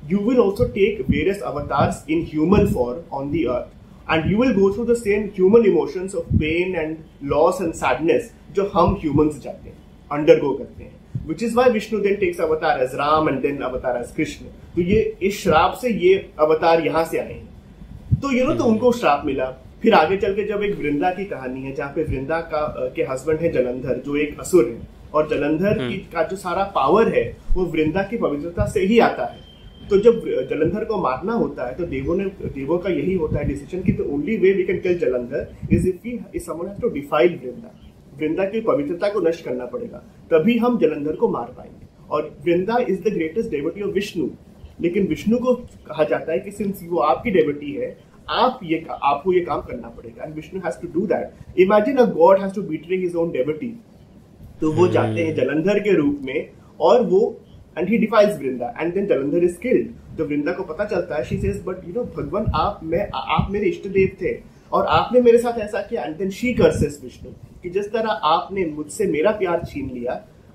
you will also take various avatars in human form on the earth and you will go through the same human emotions of pain and loss and sadness जो हम humans जाते हैं undergo करते हैं which is why Vishnu then takes avatar as Ram and then avatar as Krishna तो ये इस श्राप से ये अवतार यहाँ से आए हैं तो यू नो तो उनको श्राप मिला फिर आगे चल के जब एक वृंदा की कहानी है जहाँ पे वृंदा का के हस्बैंड है जलंधर जो एक असुर है और जलंधर की का जो सारा पावर है वो वृंदा की पवित्रता से ही आता है तो जब जलंधर को मारना होता है तो देवों ने देवों का यही होता है डिसीज़न कि the only way we can kill Jalandhar is if we is someone has to defile Vrinda. Vrinda की पवित्रता को नष्ट करना पड़ेगा तभी हम जलंधर को मार पाएँगे। और Vrinda is the greatest devotee of Vishnu लेकिन विष्णु को कहा जाता है कि सिंस वो आपकी डेवटी है आप ये आपको ये काम करना पड़ेगा। And Vishnu has to do that imagine a god has to betray his own devotee तो वो जाते हैं जलंधर के रूप में और वो and he defiles Vrinda and then Jalandhar is killed तो वृंदा को पता चलता है she says but you know भगवान, आप, मैं, आप मेरे इष्ट देव थे और आपने मेरे साथ ऐसा किया. And then she curses Vishnu कि जिस तरह आपने मुझसे मेरा प्यार छीन लिया,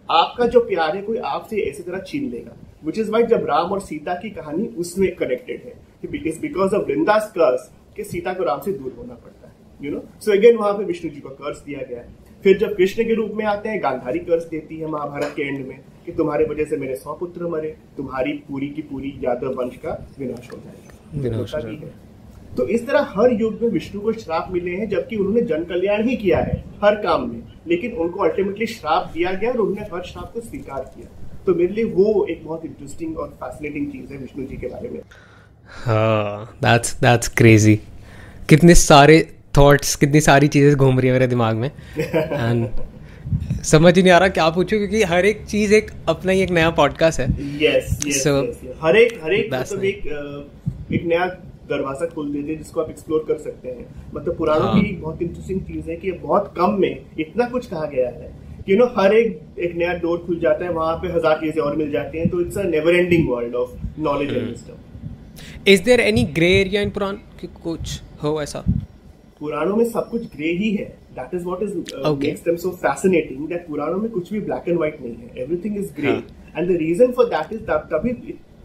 आपका जो प्यार है कोई आपसे ऐसी तरह छीन लेगा। विच इज़ वाई जब राम और सीता की कहानी उसमें कनेक्टेड है it's because of Vrinda's curse कि सीता को राम से दूर होना पड़ता है यू नो सो अगेन वहाँ पे विष्णु जी को कर्स दिया गया है। फिर जब कृष्ण के रूप में आते हैं, गांधारी कर्ज देती है महाभारत के एंड में। कि तुम्हारे वजह से मेरे सौ पुत्र मरे तुम्हारी पूरी की पूरी यादव वंश का विनाश हो जाएगा। तो इस तरह हर युग में विष्णु को श्राप मिले हैं जबकि उन्होंने जन कल्याण ही किया है हर काम में। लेकिन उनको अल्टीमेटली श्राप दिया गया और उन्होंने हर श्राप को स्वीकार किया। तो मेरे लिए वो एक बहुत इंटरेस्टिंग और फैसिनेटिंग चीज़ है विष्णु जी के बारे में। हाँ दैट्स दैट्स क्रेजी कितने सारे थॉट्स कितनी सारी चीज़ें घूम रही है मेरे दिमाग में। एंड समझ ही नहीं आ रहा क्या पूछूँ क्योंकि हर एक चीज़ एक अपना ही एक नया पॉडकास्ट है। यस यस so, हर एक हर एक मतलब एक एक नया दरवाज़ा खोल देते हैं जिसको आप एक्सप्लोर कर सकते हैं। मतलब पुराणों हाँ. की बहुत इंटरेस्टिंग चीज़ है कि बहुत कम में इतना कुछ कहा गया है यू नो हर एक एक नया डोर खुल जाता है वहाँ पे हज़ार चीज़ें और मिल जाती हैं तो it's a never ending world of knowledge and wisdom is there any grey area in Purana कुछ हो ऐसा? पुराणों में सब कुछ ग्रे ही है। That is what is makes them so fascinating that पुराणों में कुछ भी ब्लैक एंड व्हाइट नहीं है everything is grey and the reason for that is तभी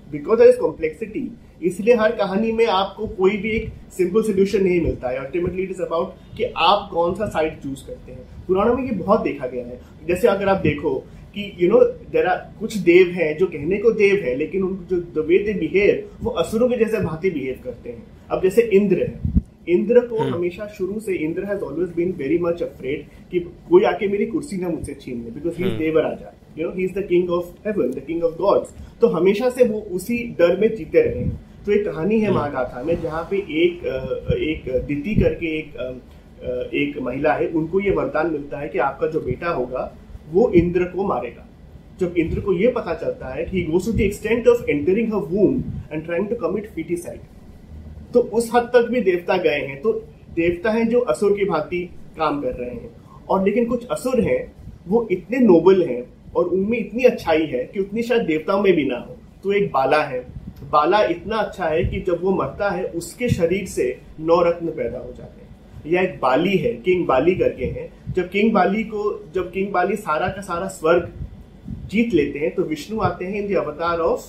बिकॉज़ देयर इज़ कॉम्प्लेक्सिटी इसलिए हर कहानी में आपको कोई भी एक सिंपल सोल्यूशन नहीं मिलता है अल्टीमेटली इट इज़ अबाउट कि आप कौन सा साइड चूज़ करते हैं पुराणों में ये बहुत देखा गया है जैसे अगर आप देखो कि यू नो देर आर कुछ देव हैं जो कहने को देव है लेकिन उन जो द वे दे बिहेव वो असुरों के जैसे भांति बिहेव करते हैं अब जैसे इंद्र है इंद्र को हम्म। हमेशा शुरू से Indra has always been very much afraid कि कोई आके मेरी कुर्सी ना मुझसे छीन ले because he. Is Devraja you know he is the king of heaven the king of gods तो हमेशा से वो उसी डर में जीते रहे तो एक कहानी है। महागाथा में जहाँ पे एक एक दिति करके एक एक महिला है उनको ये वरदान मिलता है कि आपका जो बेटा होगा वो इंद्र को मारेगा। जब इंद्र को ये पता चलता है कि goes to the extent of entering her womb and trying to commit foeticide तो उस हद तक भी देवता गए हैं। तो देवता हैं जो असुर की भांति काम कर रहे हैं। और लेकिन कुछ असुर हैं, वो इतने नोबल हैं और उनमें इतनी अच्छाई है कि उतनी शायद देवताओं में भी ना हो। तो एक बाला है। बाला इतना अच्छा है कि जब वो मरता है, उसके शरीर से नौ रत्न पैदा हो जाते हैं। या एक बाली है, किंग बाली करके हैं। जब किंग बाली को, जब किंग बाली सारा का सारा स्वर्ग जीत लेते हैं तो विष्णु आते हैं in the avatar of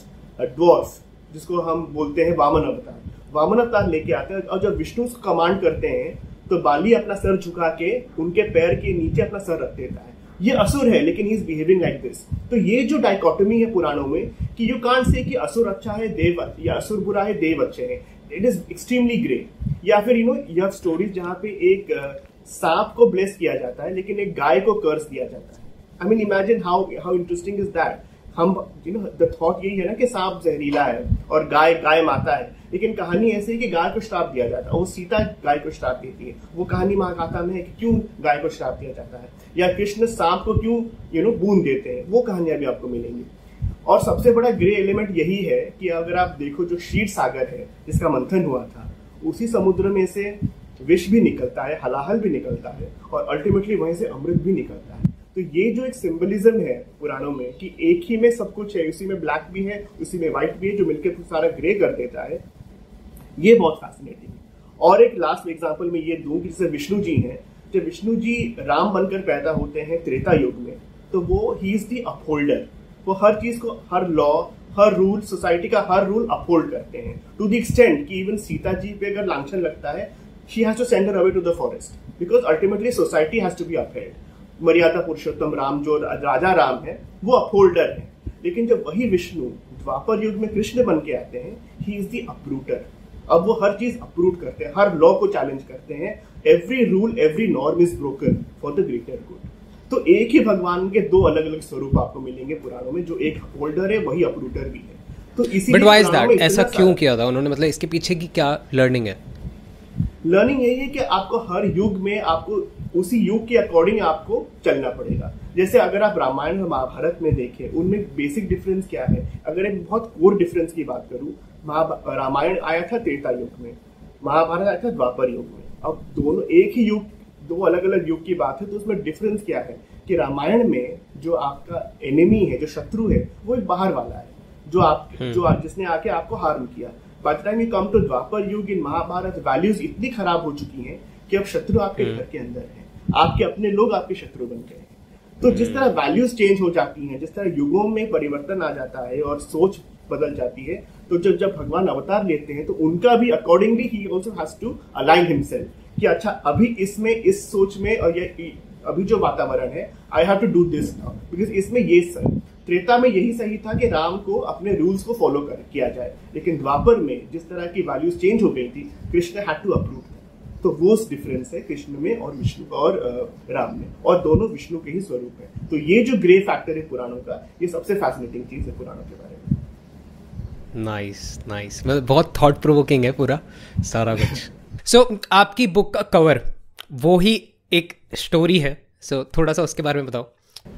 dwarf जिसको हम बोलते हैं वामन अवतार। वामन अवतार लेके आते हैं और जब विष्णु कमांड करते हैं तो बाली अपना सर झुका के उनके पैर के नीचे अपना सर रख देता है। ये असुर है, लेकिन he is behaving like this तो ये जो डायकोटमी है पुराणों में, कि यू कांट से कि असुर अच्छा है, देव या असुर बुरा है, देव अच्छे हैं। इट इज़ एक्सट्रीमली ग्रे या फिर you know you have stories जहाँ पे एक सांप को ब्लेस किया जाता है, लेकिन एक गाय को कर्स दिया जाता है। I mean imagine how how interesting is that hmm you know the thought यही है ना कि सांप जहरीला है और गाय गाय माता है। लेकिन कहानी ऐसी है कि गाय को श्राप दिया जाता है वो सीता गाय को श्राप देती है। वो कहानी महाकाता में है कि क्यों गाय को श्राप दिया जाता है, या कृष्ण सांप को क्यों यू नो बूंद देते हैं। वो कहानियाँ भी आपको मिलेंगी। और सबसे बड़ा ग्रे एलिमेंट यही है कि अगर आप देखो जो शीर सागर है, जिसका मंथन हुआ था, उसी समुद्र में से विष भी निकलता है, हलाहल भी निकलता है, और अल्टीमेटली वहीं से अमृत भी निकलता है। तो ये जो एक सिंबलिज्म है पुराणों में, कि एक ही में सब कुछ है, उसी में ब्लैक भी है, उसी में व्हाइट भी है, जो मिलकर सारा ग्रे कर देता है ये बहुत फैसिनेटिंग है। और एक लास्ट एग्ज़ाम्पल में ये दूँ कि जैसे विष्णु जी हैं, जब विष्णु जी राम बनकर पैदा होते हैं त्रेता युग में तो वो ही इज़ दी अपहोल्डर वो हर चीज़ को, हर लॉ हर रूल सोसाइटी का हर रूल अपहोल्ड करते हैं। टू द एक्सटेंट कि इवन सीता जी पे अगर लांछन लगता है she has to send away to the forest because ultimately society has to be upheld Maryada Purushottam Ram जो राजा राम है, वो अपहोल्डर है। लेकिन जब वही विष्णु द्वापर युग में कृष्ण बन के आते हैं ही इज़ दी अप्रूटर अब वो हर चीज़ अप्रूव करते हैं हर लॉ को चैलेंज करते हैं। Every rule every norm is broken for the greater good तो एक ही भगवान के दो अलग अलग स्वरूप आपको मिलेंगे पुराणों में जो एक होल्डर है वही अप्रूटर भी है। तो इसी बट वाई इज़ दैट ऐसा क्यों किया था उन्होंने? मतलब इसके पीछे की क्या लर्निंग है? लर्निंग यही है कि आपको हर युग में आपको उसी युग के अकॉर्डिंग आपको चलना पड़ेगा। जैसे अगर आप रामायण और महाभारत में देखें उनमें बेसिक डिफरेंस क्या है? अगर एक बहुत कोर डिफरेंस की बात करूँ रामायण आया था त्रेता युग में महाभारत आया था द्वापर युग में अब दोनों एक ही युग दो अलग अलग युग की बात है तो उसमें डिफरेंस क्या है कि रामायण में जो आपका एनिमी है जो शत्रु है वो एक बाहर वाला है जो आप हम्म। जो जिसने आके आपको हार्म किया by time you come to Dwapar Yug in Mahabharat values इतनी खराब हो चुकी हैं कि अब शत्रु आपके हम्म। घर के अंदर है आपके अपने लोग आपके शत्रु बन गए हैं तो जिस तरह वैल्यूज़ हम्म। चेंज हो जाती हैं जिस तरह युगों में परिवर्तन आ जाता है और सोच बदल जाती है तो जब जब भगवान अवतार लेते हैं तो उनका भी accordingly he also has to align himself कि अच्छा अभी इसमें, इस सोच में और ये अभी जो वातावरण है I have to do this now because इसमें ये सर त्रेता में यही सही था कि राम को अपने रूल्स को फॉलो कर, किया जाए। लेकिन द्वापर में जिस तरह की वैल्यूज़ चेंज हो गई थी, कृष्ण हैड टू अप्रूव तो वो डिफरेंस है कृष्ण में और विष्णु और राम में। और दोनों विष्णु के ही स्वरूप है। तो ये जो ग्रे फैक्टर है पुराणों का, ये सबसे फैसिनेटिंग चीज़ है पुराणों के बारे में। नाइस नाइस मतलब बहुत थॉट प्रोवोकिंग है पूरा सारा कुछ। सो so, आपकी बुक का कवर वो ही एक स्टोरी है। सो so, थोड़ा सा उसके बारे में बताओ।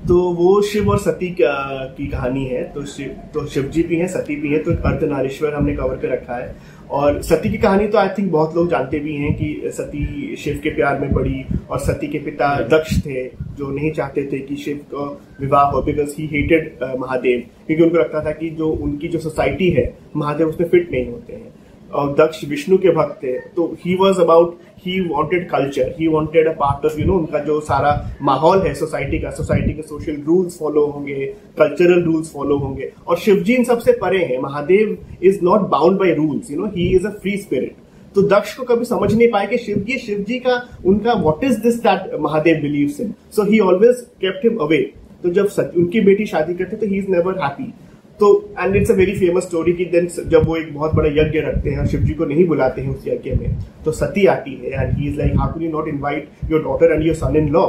तो वो शिव और सती का, की कहानी है। तो शिव तो शिव जी भी हैं सती भी हैं तो अर्धनारीश्वर हमने कवर कर रखा है। और सती की कहानी तो आई थिंक बहुत लोग जानते भी हैं कि सती शिव के प्यार में पड़ी और सती के पिता दक्ष थे जो नहीं चाहते थे कि शिव का विवाह हो बिकॉज़ ही हेटेड महादेव। क्योंकि उनको लगता था कि जो उनकी जो सोसाइटी है महादेव उसमें फिट नहीं होते हैं। और दक्ष विष्णु के भक्त थे तो he was about he wanted culture he wanted a part of you know उनका जो सारा माहौल है सोसाइटी का सोसाइटी के सोशल रूल्स फॉलो होंगे कल्चरल रूल्स फॉलो होंगे। और शिवजी इन सबसे परे हैं। Mahadev is not bound by rules you know he is a free spirit तो दक्ष को कभी समझ नहीं पाए कि शिव जी शिव जी का उनका what is this that Mahadev believe in so he always kept him away तो जब सच, उनकी बेटी शादी करते तो ही इज़ नेवर हैप्पी तो and it's a very famous story की देन जब वो एक बहुत बड़ा यज्ञ रखते हैं शिव जी को नहीं बुलाते हैं उस यज्ञ में तो सती आती है and he is like how can you not invite your daughter and your son in law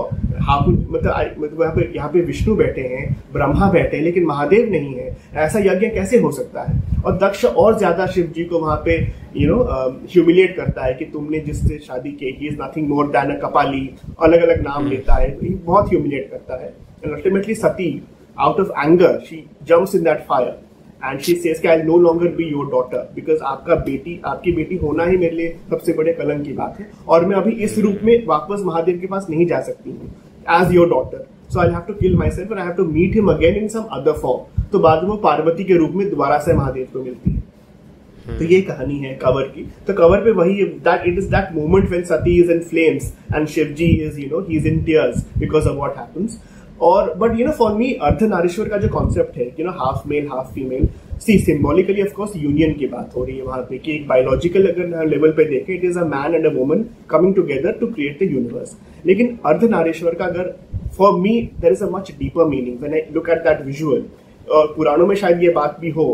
how मतलब मतलब यहाँ पे यहाँ पे विष्णु बैठे हैं ब्रह्मा बैठे हैं लेकिन महादेव नहीं है। ऐसा यज्ञ कैसे हो सकता है? और दक्ष और ज़्यादा शिव जी को वहाँ पे यू नो ह्यूमिलिएट करता है कि तुमने जिससे शादी की he is nothing more than a Kapali अलग अलग नाम hmm. लेता है तो बहुत ह्यूमिलिएट करता है। And ultimately Sati out of anger, she jumps in that fire and she says कि I'll no longer be your daughter? Because आपका बेटी आपकी बेटी होना ही मेरे लिए सबसे बड़े कलंक की बात है और मैं अभी इस रूप में वापस महादेव के पास नहीं जा सकती हूँ as your daughter so I have to kill myself I have to meet him again in some other form तो बाद में वो पार्वती के रूप में दोबारा से महादेव को मिलती है। तो ये कहानी है कवर की। तो कवर पे वही that it is that moment when Sati is in flames and Shivji is you know he is in tears because of what happens और but you know for me Ardhanarishvara का जो कॉन्सेप्ट है you know half male half female see symbolically of course union की बात हो रही है वहाँ पे कि एक बायोलॉजिकल अगर लेवल पे देखें it is a man and a woman coming together to create the universe लेकिन अर्धनारीश्वर का अगर for me there is a much deeper meaning when I look at that visual और पुराणों में शायद ये बात भी हो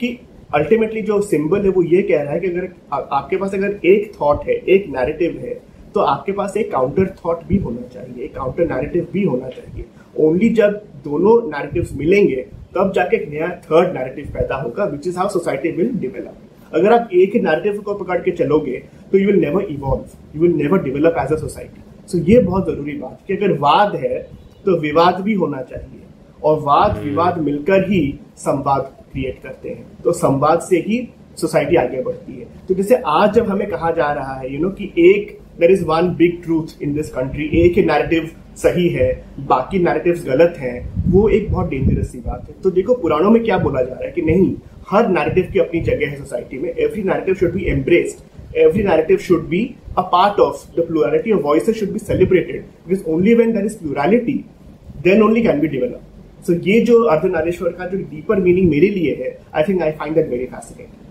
कि अल्टीमेटली जो सिंबल है वो ये कह रहा है कि अगर आपके पास अगर एक थॉट है, एक नैरेटिव है तो आपके पास एक काउंटर थॉट भी होना चाहिए, एक काउंटर नैरेटिव भी होना चाहिए। ओनली जब दोनों नैरेटिव्स मिलेंगे तब जाके एक नया थर्ड नैरेटिव पैदा होगा which is how society will develop अगर आप एक ही नैरेटिव को पकड़ के चलोगे तो you will never evolve you will never develop as a society so ये बहुत ज़रूरी बात कि अगर वाद है तो विवाद भी होना चाहिए। और वाद hmm. विवाद मिलकर ही संवाद क्रिएट करते हैं। तो संवाद से ही सोसाइटी आगे बढ़ती है। तो जैसे आज जब हमें कहा जा रहा है यू you नो know, कि एक there is one big truth in this country एक ही नैरेटिव सही है, बाकी नैरेटिव्स गलत हैं, वो एक बहुत डेंजरस सी बात है। तो देखो, पुराणों में क्या बोला जा रहा है कि नहीं, हर नैरेटिव की अपनी जगह है सोसाइटी में। Every narrative should be embraced every narrative should be a part of the plurality of voices should be celebrated because only when there is plurality then only can be develop so ये जो अर्धनारेश्वर का जो डीपर मीनिंग मेरे लिए है I think I find that very fascinating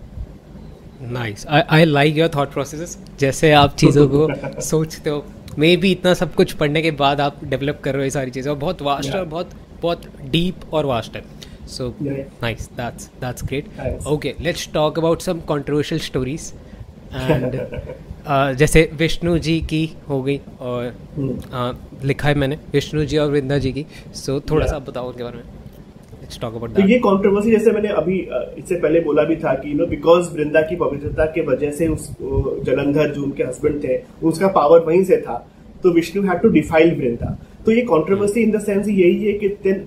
nice I like your thought process जैसे आप चीज़ों को सोचते हो मे भी इतना सब कुछ पढ़ने के बाद आप डेवलप कर रहे हो ये सारी चीज़ें और बहुत वास्ट है और बहुत बहुत डीप और वास्ट है। So nice that's that's great okay let's talk about some controversial stories and जैसे विष्णु जी की हो गई और hmm. uh, लिखा है मैंने विष्णु जी और वृंदा जी की। सो so, थोड़ा yeah. सा बताओ उनके बारे में। तो ये कंट्रोवर्सी जैसे मैंने अभी इससे पहले बोला भी था कि यू नो बिकॉज़ वृंदा की पवित्रता के वजह से उस जलंधर जो उनके हस्बैंड थे उसका पावर वहीं से था तो Vishnu had to defile Vrinda. तो ये कंट्रोवर्सी इन द सेंस यही है कि then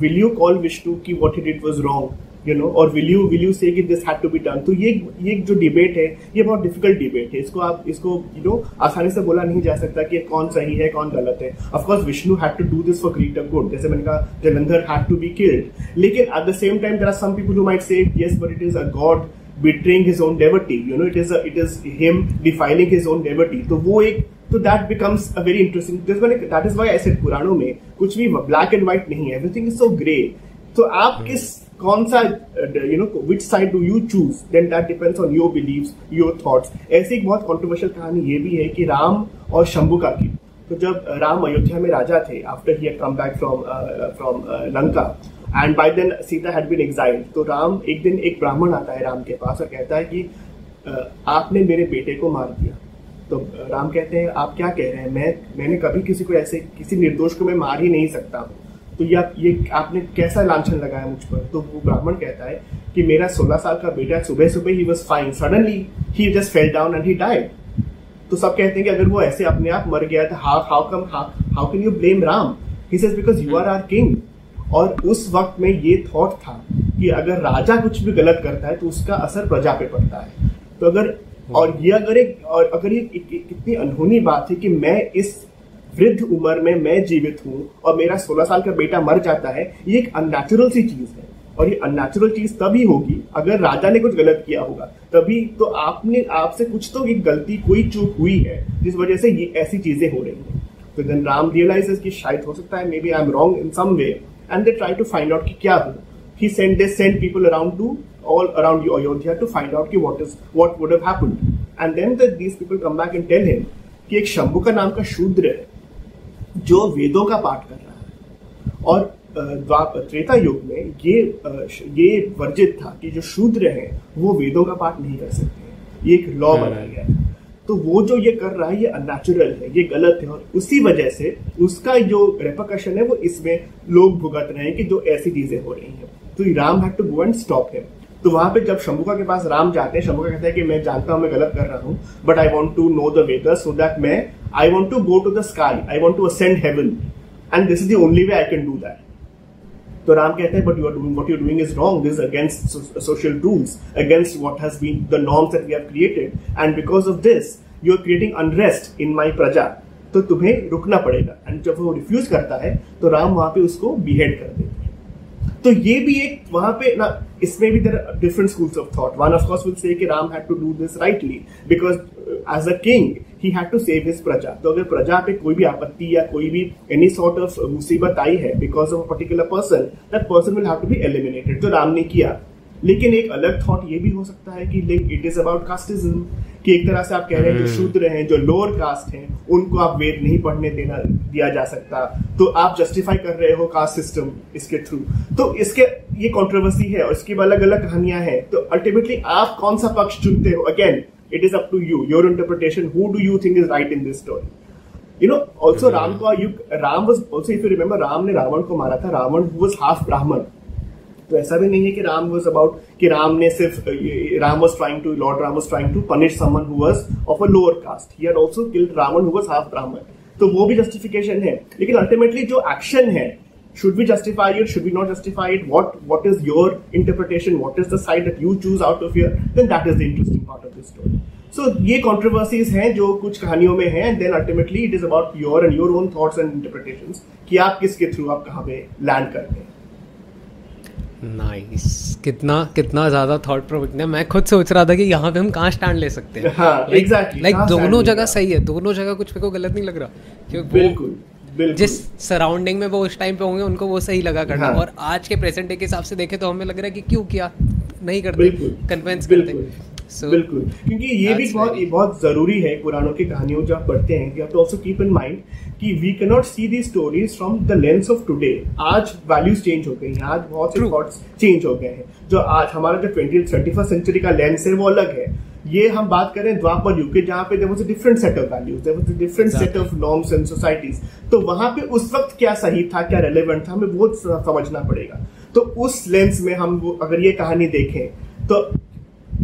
will you call Vishnu की what he did was wrong you know और will you will you say कि this had to be done तो ये ये जो डिबेट है ये बहुत डिफ़िकल्ट डिबेट है। इसको आप इसको यू नो आसानी से बोला नहीं जा सकता कि कौन सही है कौन गलत है। Of course Vishnu had to do this for greater good जैसे मैंने कहा Jalandhar had to be killed लेकिन at the same time there are some people who might say yes but it is a god betraying his own devotee you know it is a, it is him defiling his own तो वो एक तो that becomes a very interesting that is why said पुराणों में कुछ भी ब्लैक एंड व्हाइट नहीं है। एवरीथिंग इज़ सो ग्रे तो आप किस कौन सा you know which side do you choose then that depends on your beliefs your thoughts ऐसी एक बहुत कॉन्ट्रोवर्शियल कहानी ये भी है कि राम और शंभु का की तो जब राम अयोध्या में राजा थे after he came back from from Lanka and by then Sita had been exiled तो राम एक दिन एक ब्राह्मण आता है राम के पास और कहता है कि uh, आपने मेरे बेटे को मार दिया। तो राम कहते हैं आप क्या कह रहे हैं? मैं मैंने कभी किसी को ऐसे किसी निर्दोष को मैं मार ही नहीं सकता हूँ। तो ये ये आपने कैसा लाछन लगाया मुझ पर? तो वो ब्राह्मण कहता है कि मेरा सोलह साल का बेटा सुबह सुबह he was fine suddenly he just fell down and he died तो सब कहते हैं कि अगर वो ऐसे अपने आप मर गया तो how how come how can you blame Ram he says because you are are king और उस वक्त में ये थॉट था कि अगर राजा कुछ भी गलत करता है तो उसका असर प्रजा पे पड़ता है। तो अगर, और ये अगर एक, और अगर ये कितनी अनहोनी बात है कि मैं इस वृद्ध उम्र में मैं जीवित हूँ और मेरा सोलह साल का बेटा मर जाता है ये एक अननेचुरल सी चीज़ है। और ये अननेचुरल चीज़ तभी होगी अगर राजा ने कुछ गलत किया होगा। तभी तो आपने आपसे कुछ तो एक गलती कोई चूक हुई है जिस वजह से ये ऐसी चीज़ें हो रही हैं। तो देन राम रियलाइजेस कि शायद हो सकता है maybe I am wrong in some way and they try to find out कि क्या हो he sent they sent people around to all around Ayodhya to find out what is what would have happened and then the, these people come back and tell him कि एक शंभु का नाम का शूद्र है। जो वेदों का पाठ कर रहा है। और त्रेता युग में ये ये वर्जित था कि जो शूद्र हैं वो वेदों का पाठ नहीं कर सकते ये एक लॉ हम्म। बनाया गया तो वो जो ये कर रहा है ये अननेचुरल है ये गलत है और उसी वजह से उसका जो रेपोकशन है वो इसमें लोग भुगत रहे हैं कि जो ऐसी चीज़ें हो रही हैं। तो Ram had to go and stop him तो वहाँ पे जब शंभुका के पास राम जाते हैं शंभुका कहता है कि मैं जानता हूँ मैं गलत कर रहा हूँ but I want to know the weather so that मैं I want to go to the sky I want to ascend heaven and this is the only way I can do that तो राम कहते हैं but you are doing what you doing is wrong this against social rules against what has been the norms that we have created and because of this you are creating unrest in my praja तो तुम्हें रुकना पड़ेगा। एंड जब वो रिफ्यूज करता है तो राम वहाँ पे उसको बिहेड कर देते तो ये भी एक वहाँ पे ना, इसमें भी there different schools of thought one of course will say कि Ram had to do this rightly because as a king he had to save his praja तो अगर प्रजा पे कोई भी आपत्ति या कोई भी एनी सॉर्ट ऑफ़ मुसीबत आई है because of a particular person that person will have to be eliminated तो राम ने किया। लेकिन एक अलग थॉट ये भी हो सकता है कि इट इज़ अबाउट कास्टिज्म कि एक तरह से आप कह रहे हैं जो hmm. शूद्र हैं जो लोअर कास्ट हैं उनको आप वेद नहीं पढ़ने देना दिया जा सकता। तो आप जस्टिफाई कर रहे हो कास्ट सिस्टम इसके थ्रू तो इसके ये कंट्रोवर्सी है और इसकी अलग अलग कहानियाँ हैं। तो अल्टीमेटली आप कौन सा पक्ष चुनते हो? Again it is up to you your interpretation who do you think is right in this story you know also Ram को you Ram was also if you remember Ram ने रावण को मारा था। रावण वॉज़ हाफ़ ब्राह्मण तो ऐसा भी नहीं है कि राम वॉज़ अबाउट कि राम ने सिर्फ़ Ram was trying to lord Ram was trying to punish someone who was of a lower caste he had also killed Ravan who was half Brahmin तो वो भी जस्टिफिकेशन है लेकिन अल्टीमेटली जो एक्शन है should we justify it should we not justify it what what is your interpretation what is the side that you choose out of here then that is the interesting part of this story so ये controversies हैं जो कुछ कहानियों में हैं then ultimately it is about your and your own thoughts and interpretations कि आप किसके थ्रू आप कहाँ पे लैंड करते हैं नाइस nice. कितना कितना ज़्यादा थॉट प्रोविक है। मैं खुद सोच रहा था कि यहाँ पे हम कहाँ स्टैंड ले सकते हैं। लाइक हाँ, like, like दोनों जगह सही है। दोनों जगह कुछ मेरे को गलत नहीं लग रहा। क्योंकि बिल्कुल बिल्कुल। जिस सराउंडिंग में वो उस टाइम पे होंगे उनको वो सही लगा करना। हाँ. और आज के प्रेजेंट डे के हिसाब से देखे तो हमें लग रहा है कि क्यों किया? नहीं करते। कन्वेंस करते। So, बिल्कुल। क्योंकि ये भी बहुत बहुत ज़रूरी है पुरानों की कहानियों जब आप पढ़ते हैं कि ऑल्सो कीप इन माइंड कि we can not see the stories from the lens of today आज वैल्यूज़ चेंज हो गई हैं आज बहुत से थॉट्स चेंज हो गए हैं। जो आज हमारा जो ट्वेंटी थर्टी फ़र्स्ट सेंचुरी का लेंस है वो अलग है। ये हम बात करें द्वापर युग के जहाँ पे was different set of values was different set of norms and societies तो वहाँ पे उस वक्त क्या सही था क्या रेलिवेंट था हमें बहुत समझना पड़ेगा। तो उस लेंस में हम अगर ये कहानी देखें तो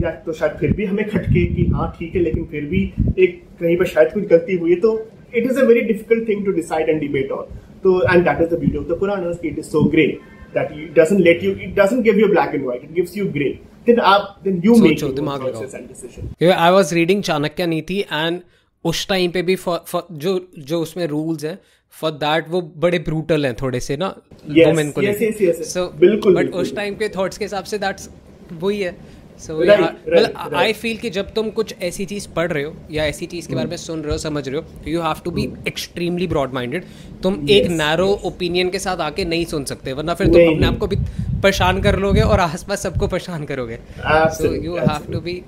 या तो शायद फिर भी हमें खटके कि हाँ ठीक है लेकिन फिर भी एक कहीं पर शायद कुछ गलती हुई है तो it is a very difficult thing to decide and debate on तो and that is the beauty of the Puranas it is so grey that it doesn't let you it doesn't give you black and white it gives you grey then आप then you make your दिमाग लगाओ। I was reading चाणक्य नीति एंड उस टाइम पे भी for, for, जो जो उसमें रूल्स हैं फॉर दैट वो बड़े ब्रूटल हैं थोड़े से ना? वुमेन को सो बिल्कुल बट उस टाइम के थॉट्स के हिसाब से दैट्स वही है। सो आई फील कि जब तुम कुछ ऐसी चीज़ पढ़ रहे हो या ऐसी चीज़ के बारे में hmm. सुन रहे हो समझ रहे हो you have to be extremely broad minded तुम एक नैरो ओपिनियन के साथ आके नहीं सुन सकते वरना फिर तुम अपने आप को भी परेशान कर लोगे और आसपास सबको परेशान करोगे. So you have to be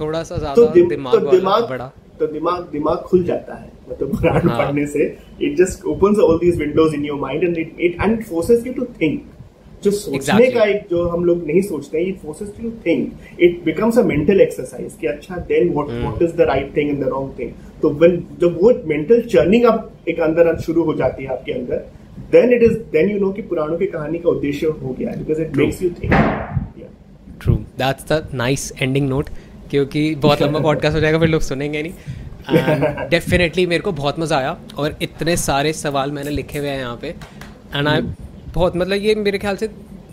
थोड़ा सा ज़्यादा तो दिमाग तो बड़ा. तो दिमाग दिमाग खुल जाता है मतलब कुरान हाँ. पढ़ने से. It just opens all these windows in your mind and it it and forces you to think जो सोचने exactly. का एक जो हम लोग नहीं सोचते हैं it forces to think it becomes a mental exercise कि अच्छा then what what is the right thing and the wrong thing तो व्हेन जब वो मेंटल चर्निंग अब एक अंदर शुरू हो जाती है आपके अंदर then it is then you know कि पुराणों की कहानी का उद्देश्य हो गया because it makes you think true that's the nice ending note क्योंकि बहुत लंबा पॉडकास्ट हो जाएगा फिर लोग सुनेंगे नहीं। डेफिनेटली मेरे को बहुत मज़ा आया और इतने सारे सवाल मैंने लिखे हुए हैं यहाँ पे। एंड आई बहुत मतलब ये मेरे ख्याल से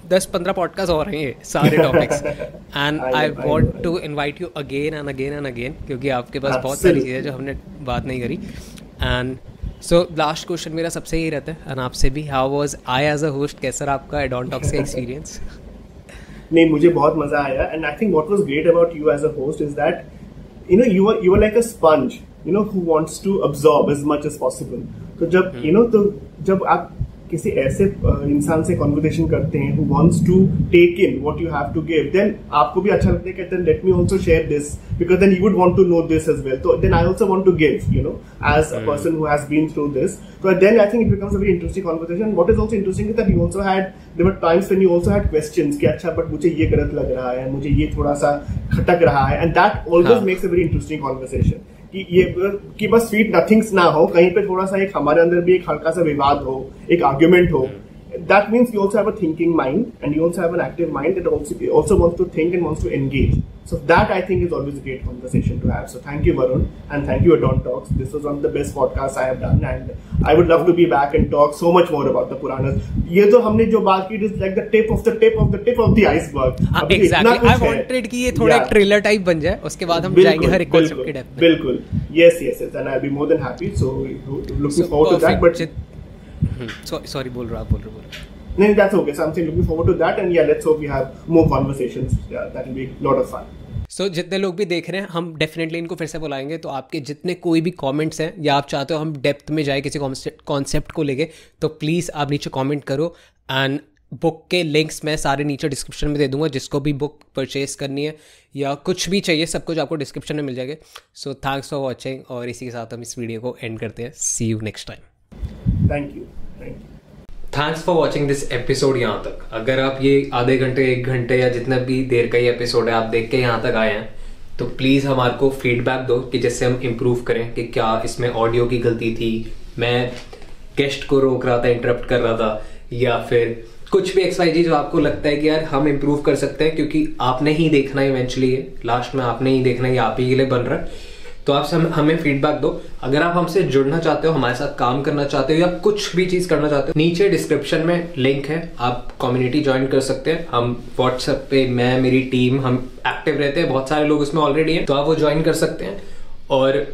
दस पंद्रह पॉडकास्ट और हैं ये सारे topics and I want to invite you again and again and again क्योंकि आपके पास बहुत सारी चीज़ें जो हमने बात नहीं करी। एंड सो लास्ट क्वेश्चन मेरा सबसे ही रहता है एंड आपसे भी how was I as a host कैसा रहा आपका एडॉन टॉक्स का एक्सपीरियंस नहीं मुझे बहुत मज़ा आया। And I think what was great about you as a host is that you know you are you are like a sponge you know who wants to absorb as much as possible तो जब यू hmm. नो तो जब आप किसी ऐसे इंसान से कॉन्वर्सेशन करते हैं who wants to take in what you have to give then आपको भी अच्छा लगता है then let me also share this because then you would want to know this as well तो then I also want to give you know as a person who has been through this तो then I think it becomes a very interesting conversation what is also interesting that you also had there times when you also had question कि अच्छा बट मुझे ये गलत लग रहा है मुझे ये थोड़ा सा खटक रहा है and that also makes a very interesting conversation कि ये कि बस स्वीट नथिंग्स ना हो, कहीं पे थोड़ा सा एक हमारे अंदर भी एक हल्का सा विवाद हो, एक आर्ग्यूमेंट हो that means you also have a thinking mind and you also have an active mind that also also wants to think and wants to engage. So that I think is always a great conversation to have. So thank you, Varun, and thank you, Adon Talks. This was one of the best podcasts I have done, and I would love to be back and talk so much more about the Puranas. ये तो हमने जो बात की is like the tip of the tip of the tip of the iceberg. exactly. I wanted कि ये थोड़ा एक ट्रेलर टाइप बन जाए उसके बाद हम जाएंगे हर एक कॉन्सेप्ट के डेप्थ में. बिल्कुल. Yes, yes, yes, and I'll be more than happy. So looking so, forward perfect. to that. But sorry बोल रहा बोल रहा बोल रहा। No, that's okay. So I'm saying looking forward to that, and yeah, let's hope we have more conversations. Yeah, that will be a lot of fun. So so, जितने लोग भी देख रहे हैं हम डेफिनेटली इनको फिर से बुलाएँगे। तो आपके जितने कोई भी कमेंट्स हैं या आप चाहते हो हम डेप्थ में जाए किसी कॉन्सेप्ट को लेके तो प्लीज़ आप नीचे कमेंट करो। एंड बुक के लिंक्स मैं सारे नीचे डिस्क्रिप्शन में दे दूँगा जिसको भी बुक परचेज करनी है या कुछ भी चाहिए सब कुछ आपको डिस्क्रिप्शन में मिल जाएगा। सो थैंक्स फॉर वॉचिंग और इसी के साथ हम इस वीडियो को एंड करते हैं। See you next time thank you thank you thanks for watching this episode यहाँ तक। अगर आप ये आधे घंटे, एक घंटे या जितना भी देर का ये एपिसोड है, आप देख के यहाँ तक आए हैं तो प्लीज़ हमारे को फीडबैक दो कि जिससे हम इम्प्रूव करें कि क्या इसमें ऑडियो की गलती थी। मैं गेस्ट को रोक रहा था इंटरप्ट कर रहा था, या फिर कुछ भी एक्सवाइजी जो आपको लगता है कि यार हम इम्प्रूव कर सकते हैं, क्योंकि आपने ही देखना है इवेंचुअली लास्ट में आपने ही देखना है आप ही के लिए बन रहा है। तो आप हम, हमें फीडबैक दो। अगर आप हमसे जुड़ना चाहते हो हमारे साथ काम करना चाहते हो या कुछ भी चीज़ करना चाहते हो नीचे डिस्क्रिप्शन में लिंक है। आप कम्युनिटी ज्वाइन कर सकते हैं। हम व्हाट्सएप पे मैं मेरी टीम हम एक्टिव रहते हैं। बहुत सारे लोग उसमें ऑलरेडी हैं तो आप वो ज्वाइन कर सकते हैं। और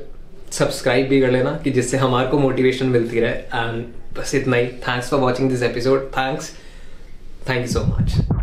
सब्सक्राइब भी कर लेना कि जिससे हमारे को मोटिवेशन मिलती रहे। एंड बस इतना ही। Thanks for watching this episode thanks thank you so much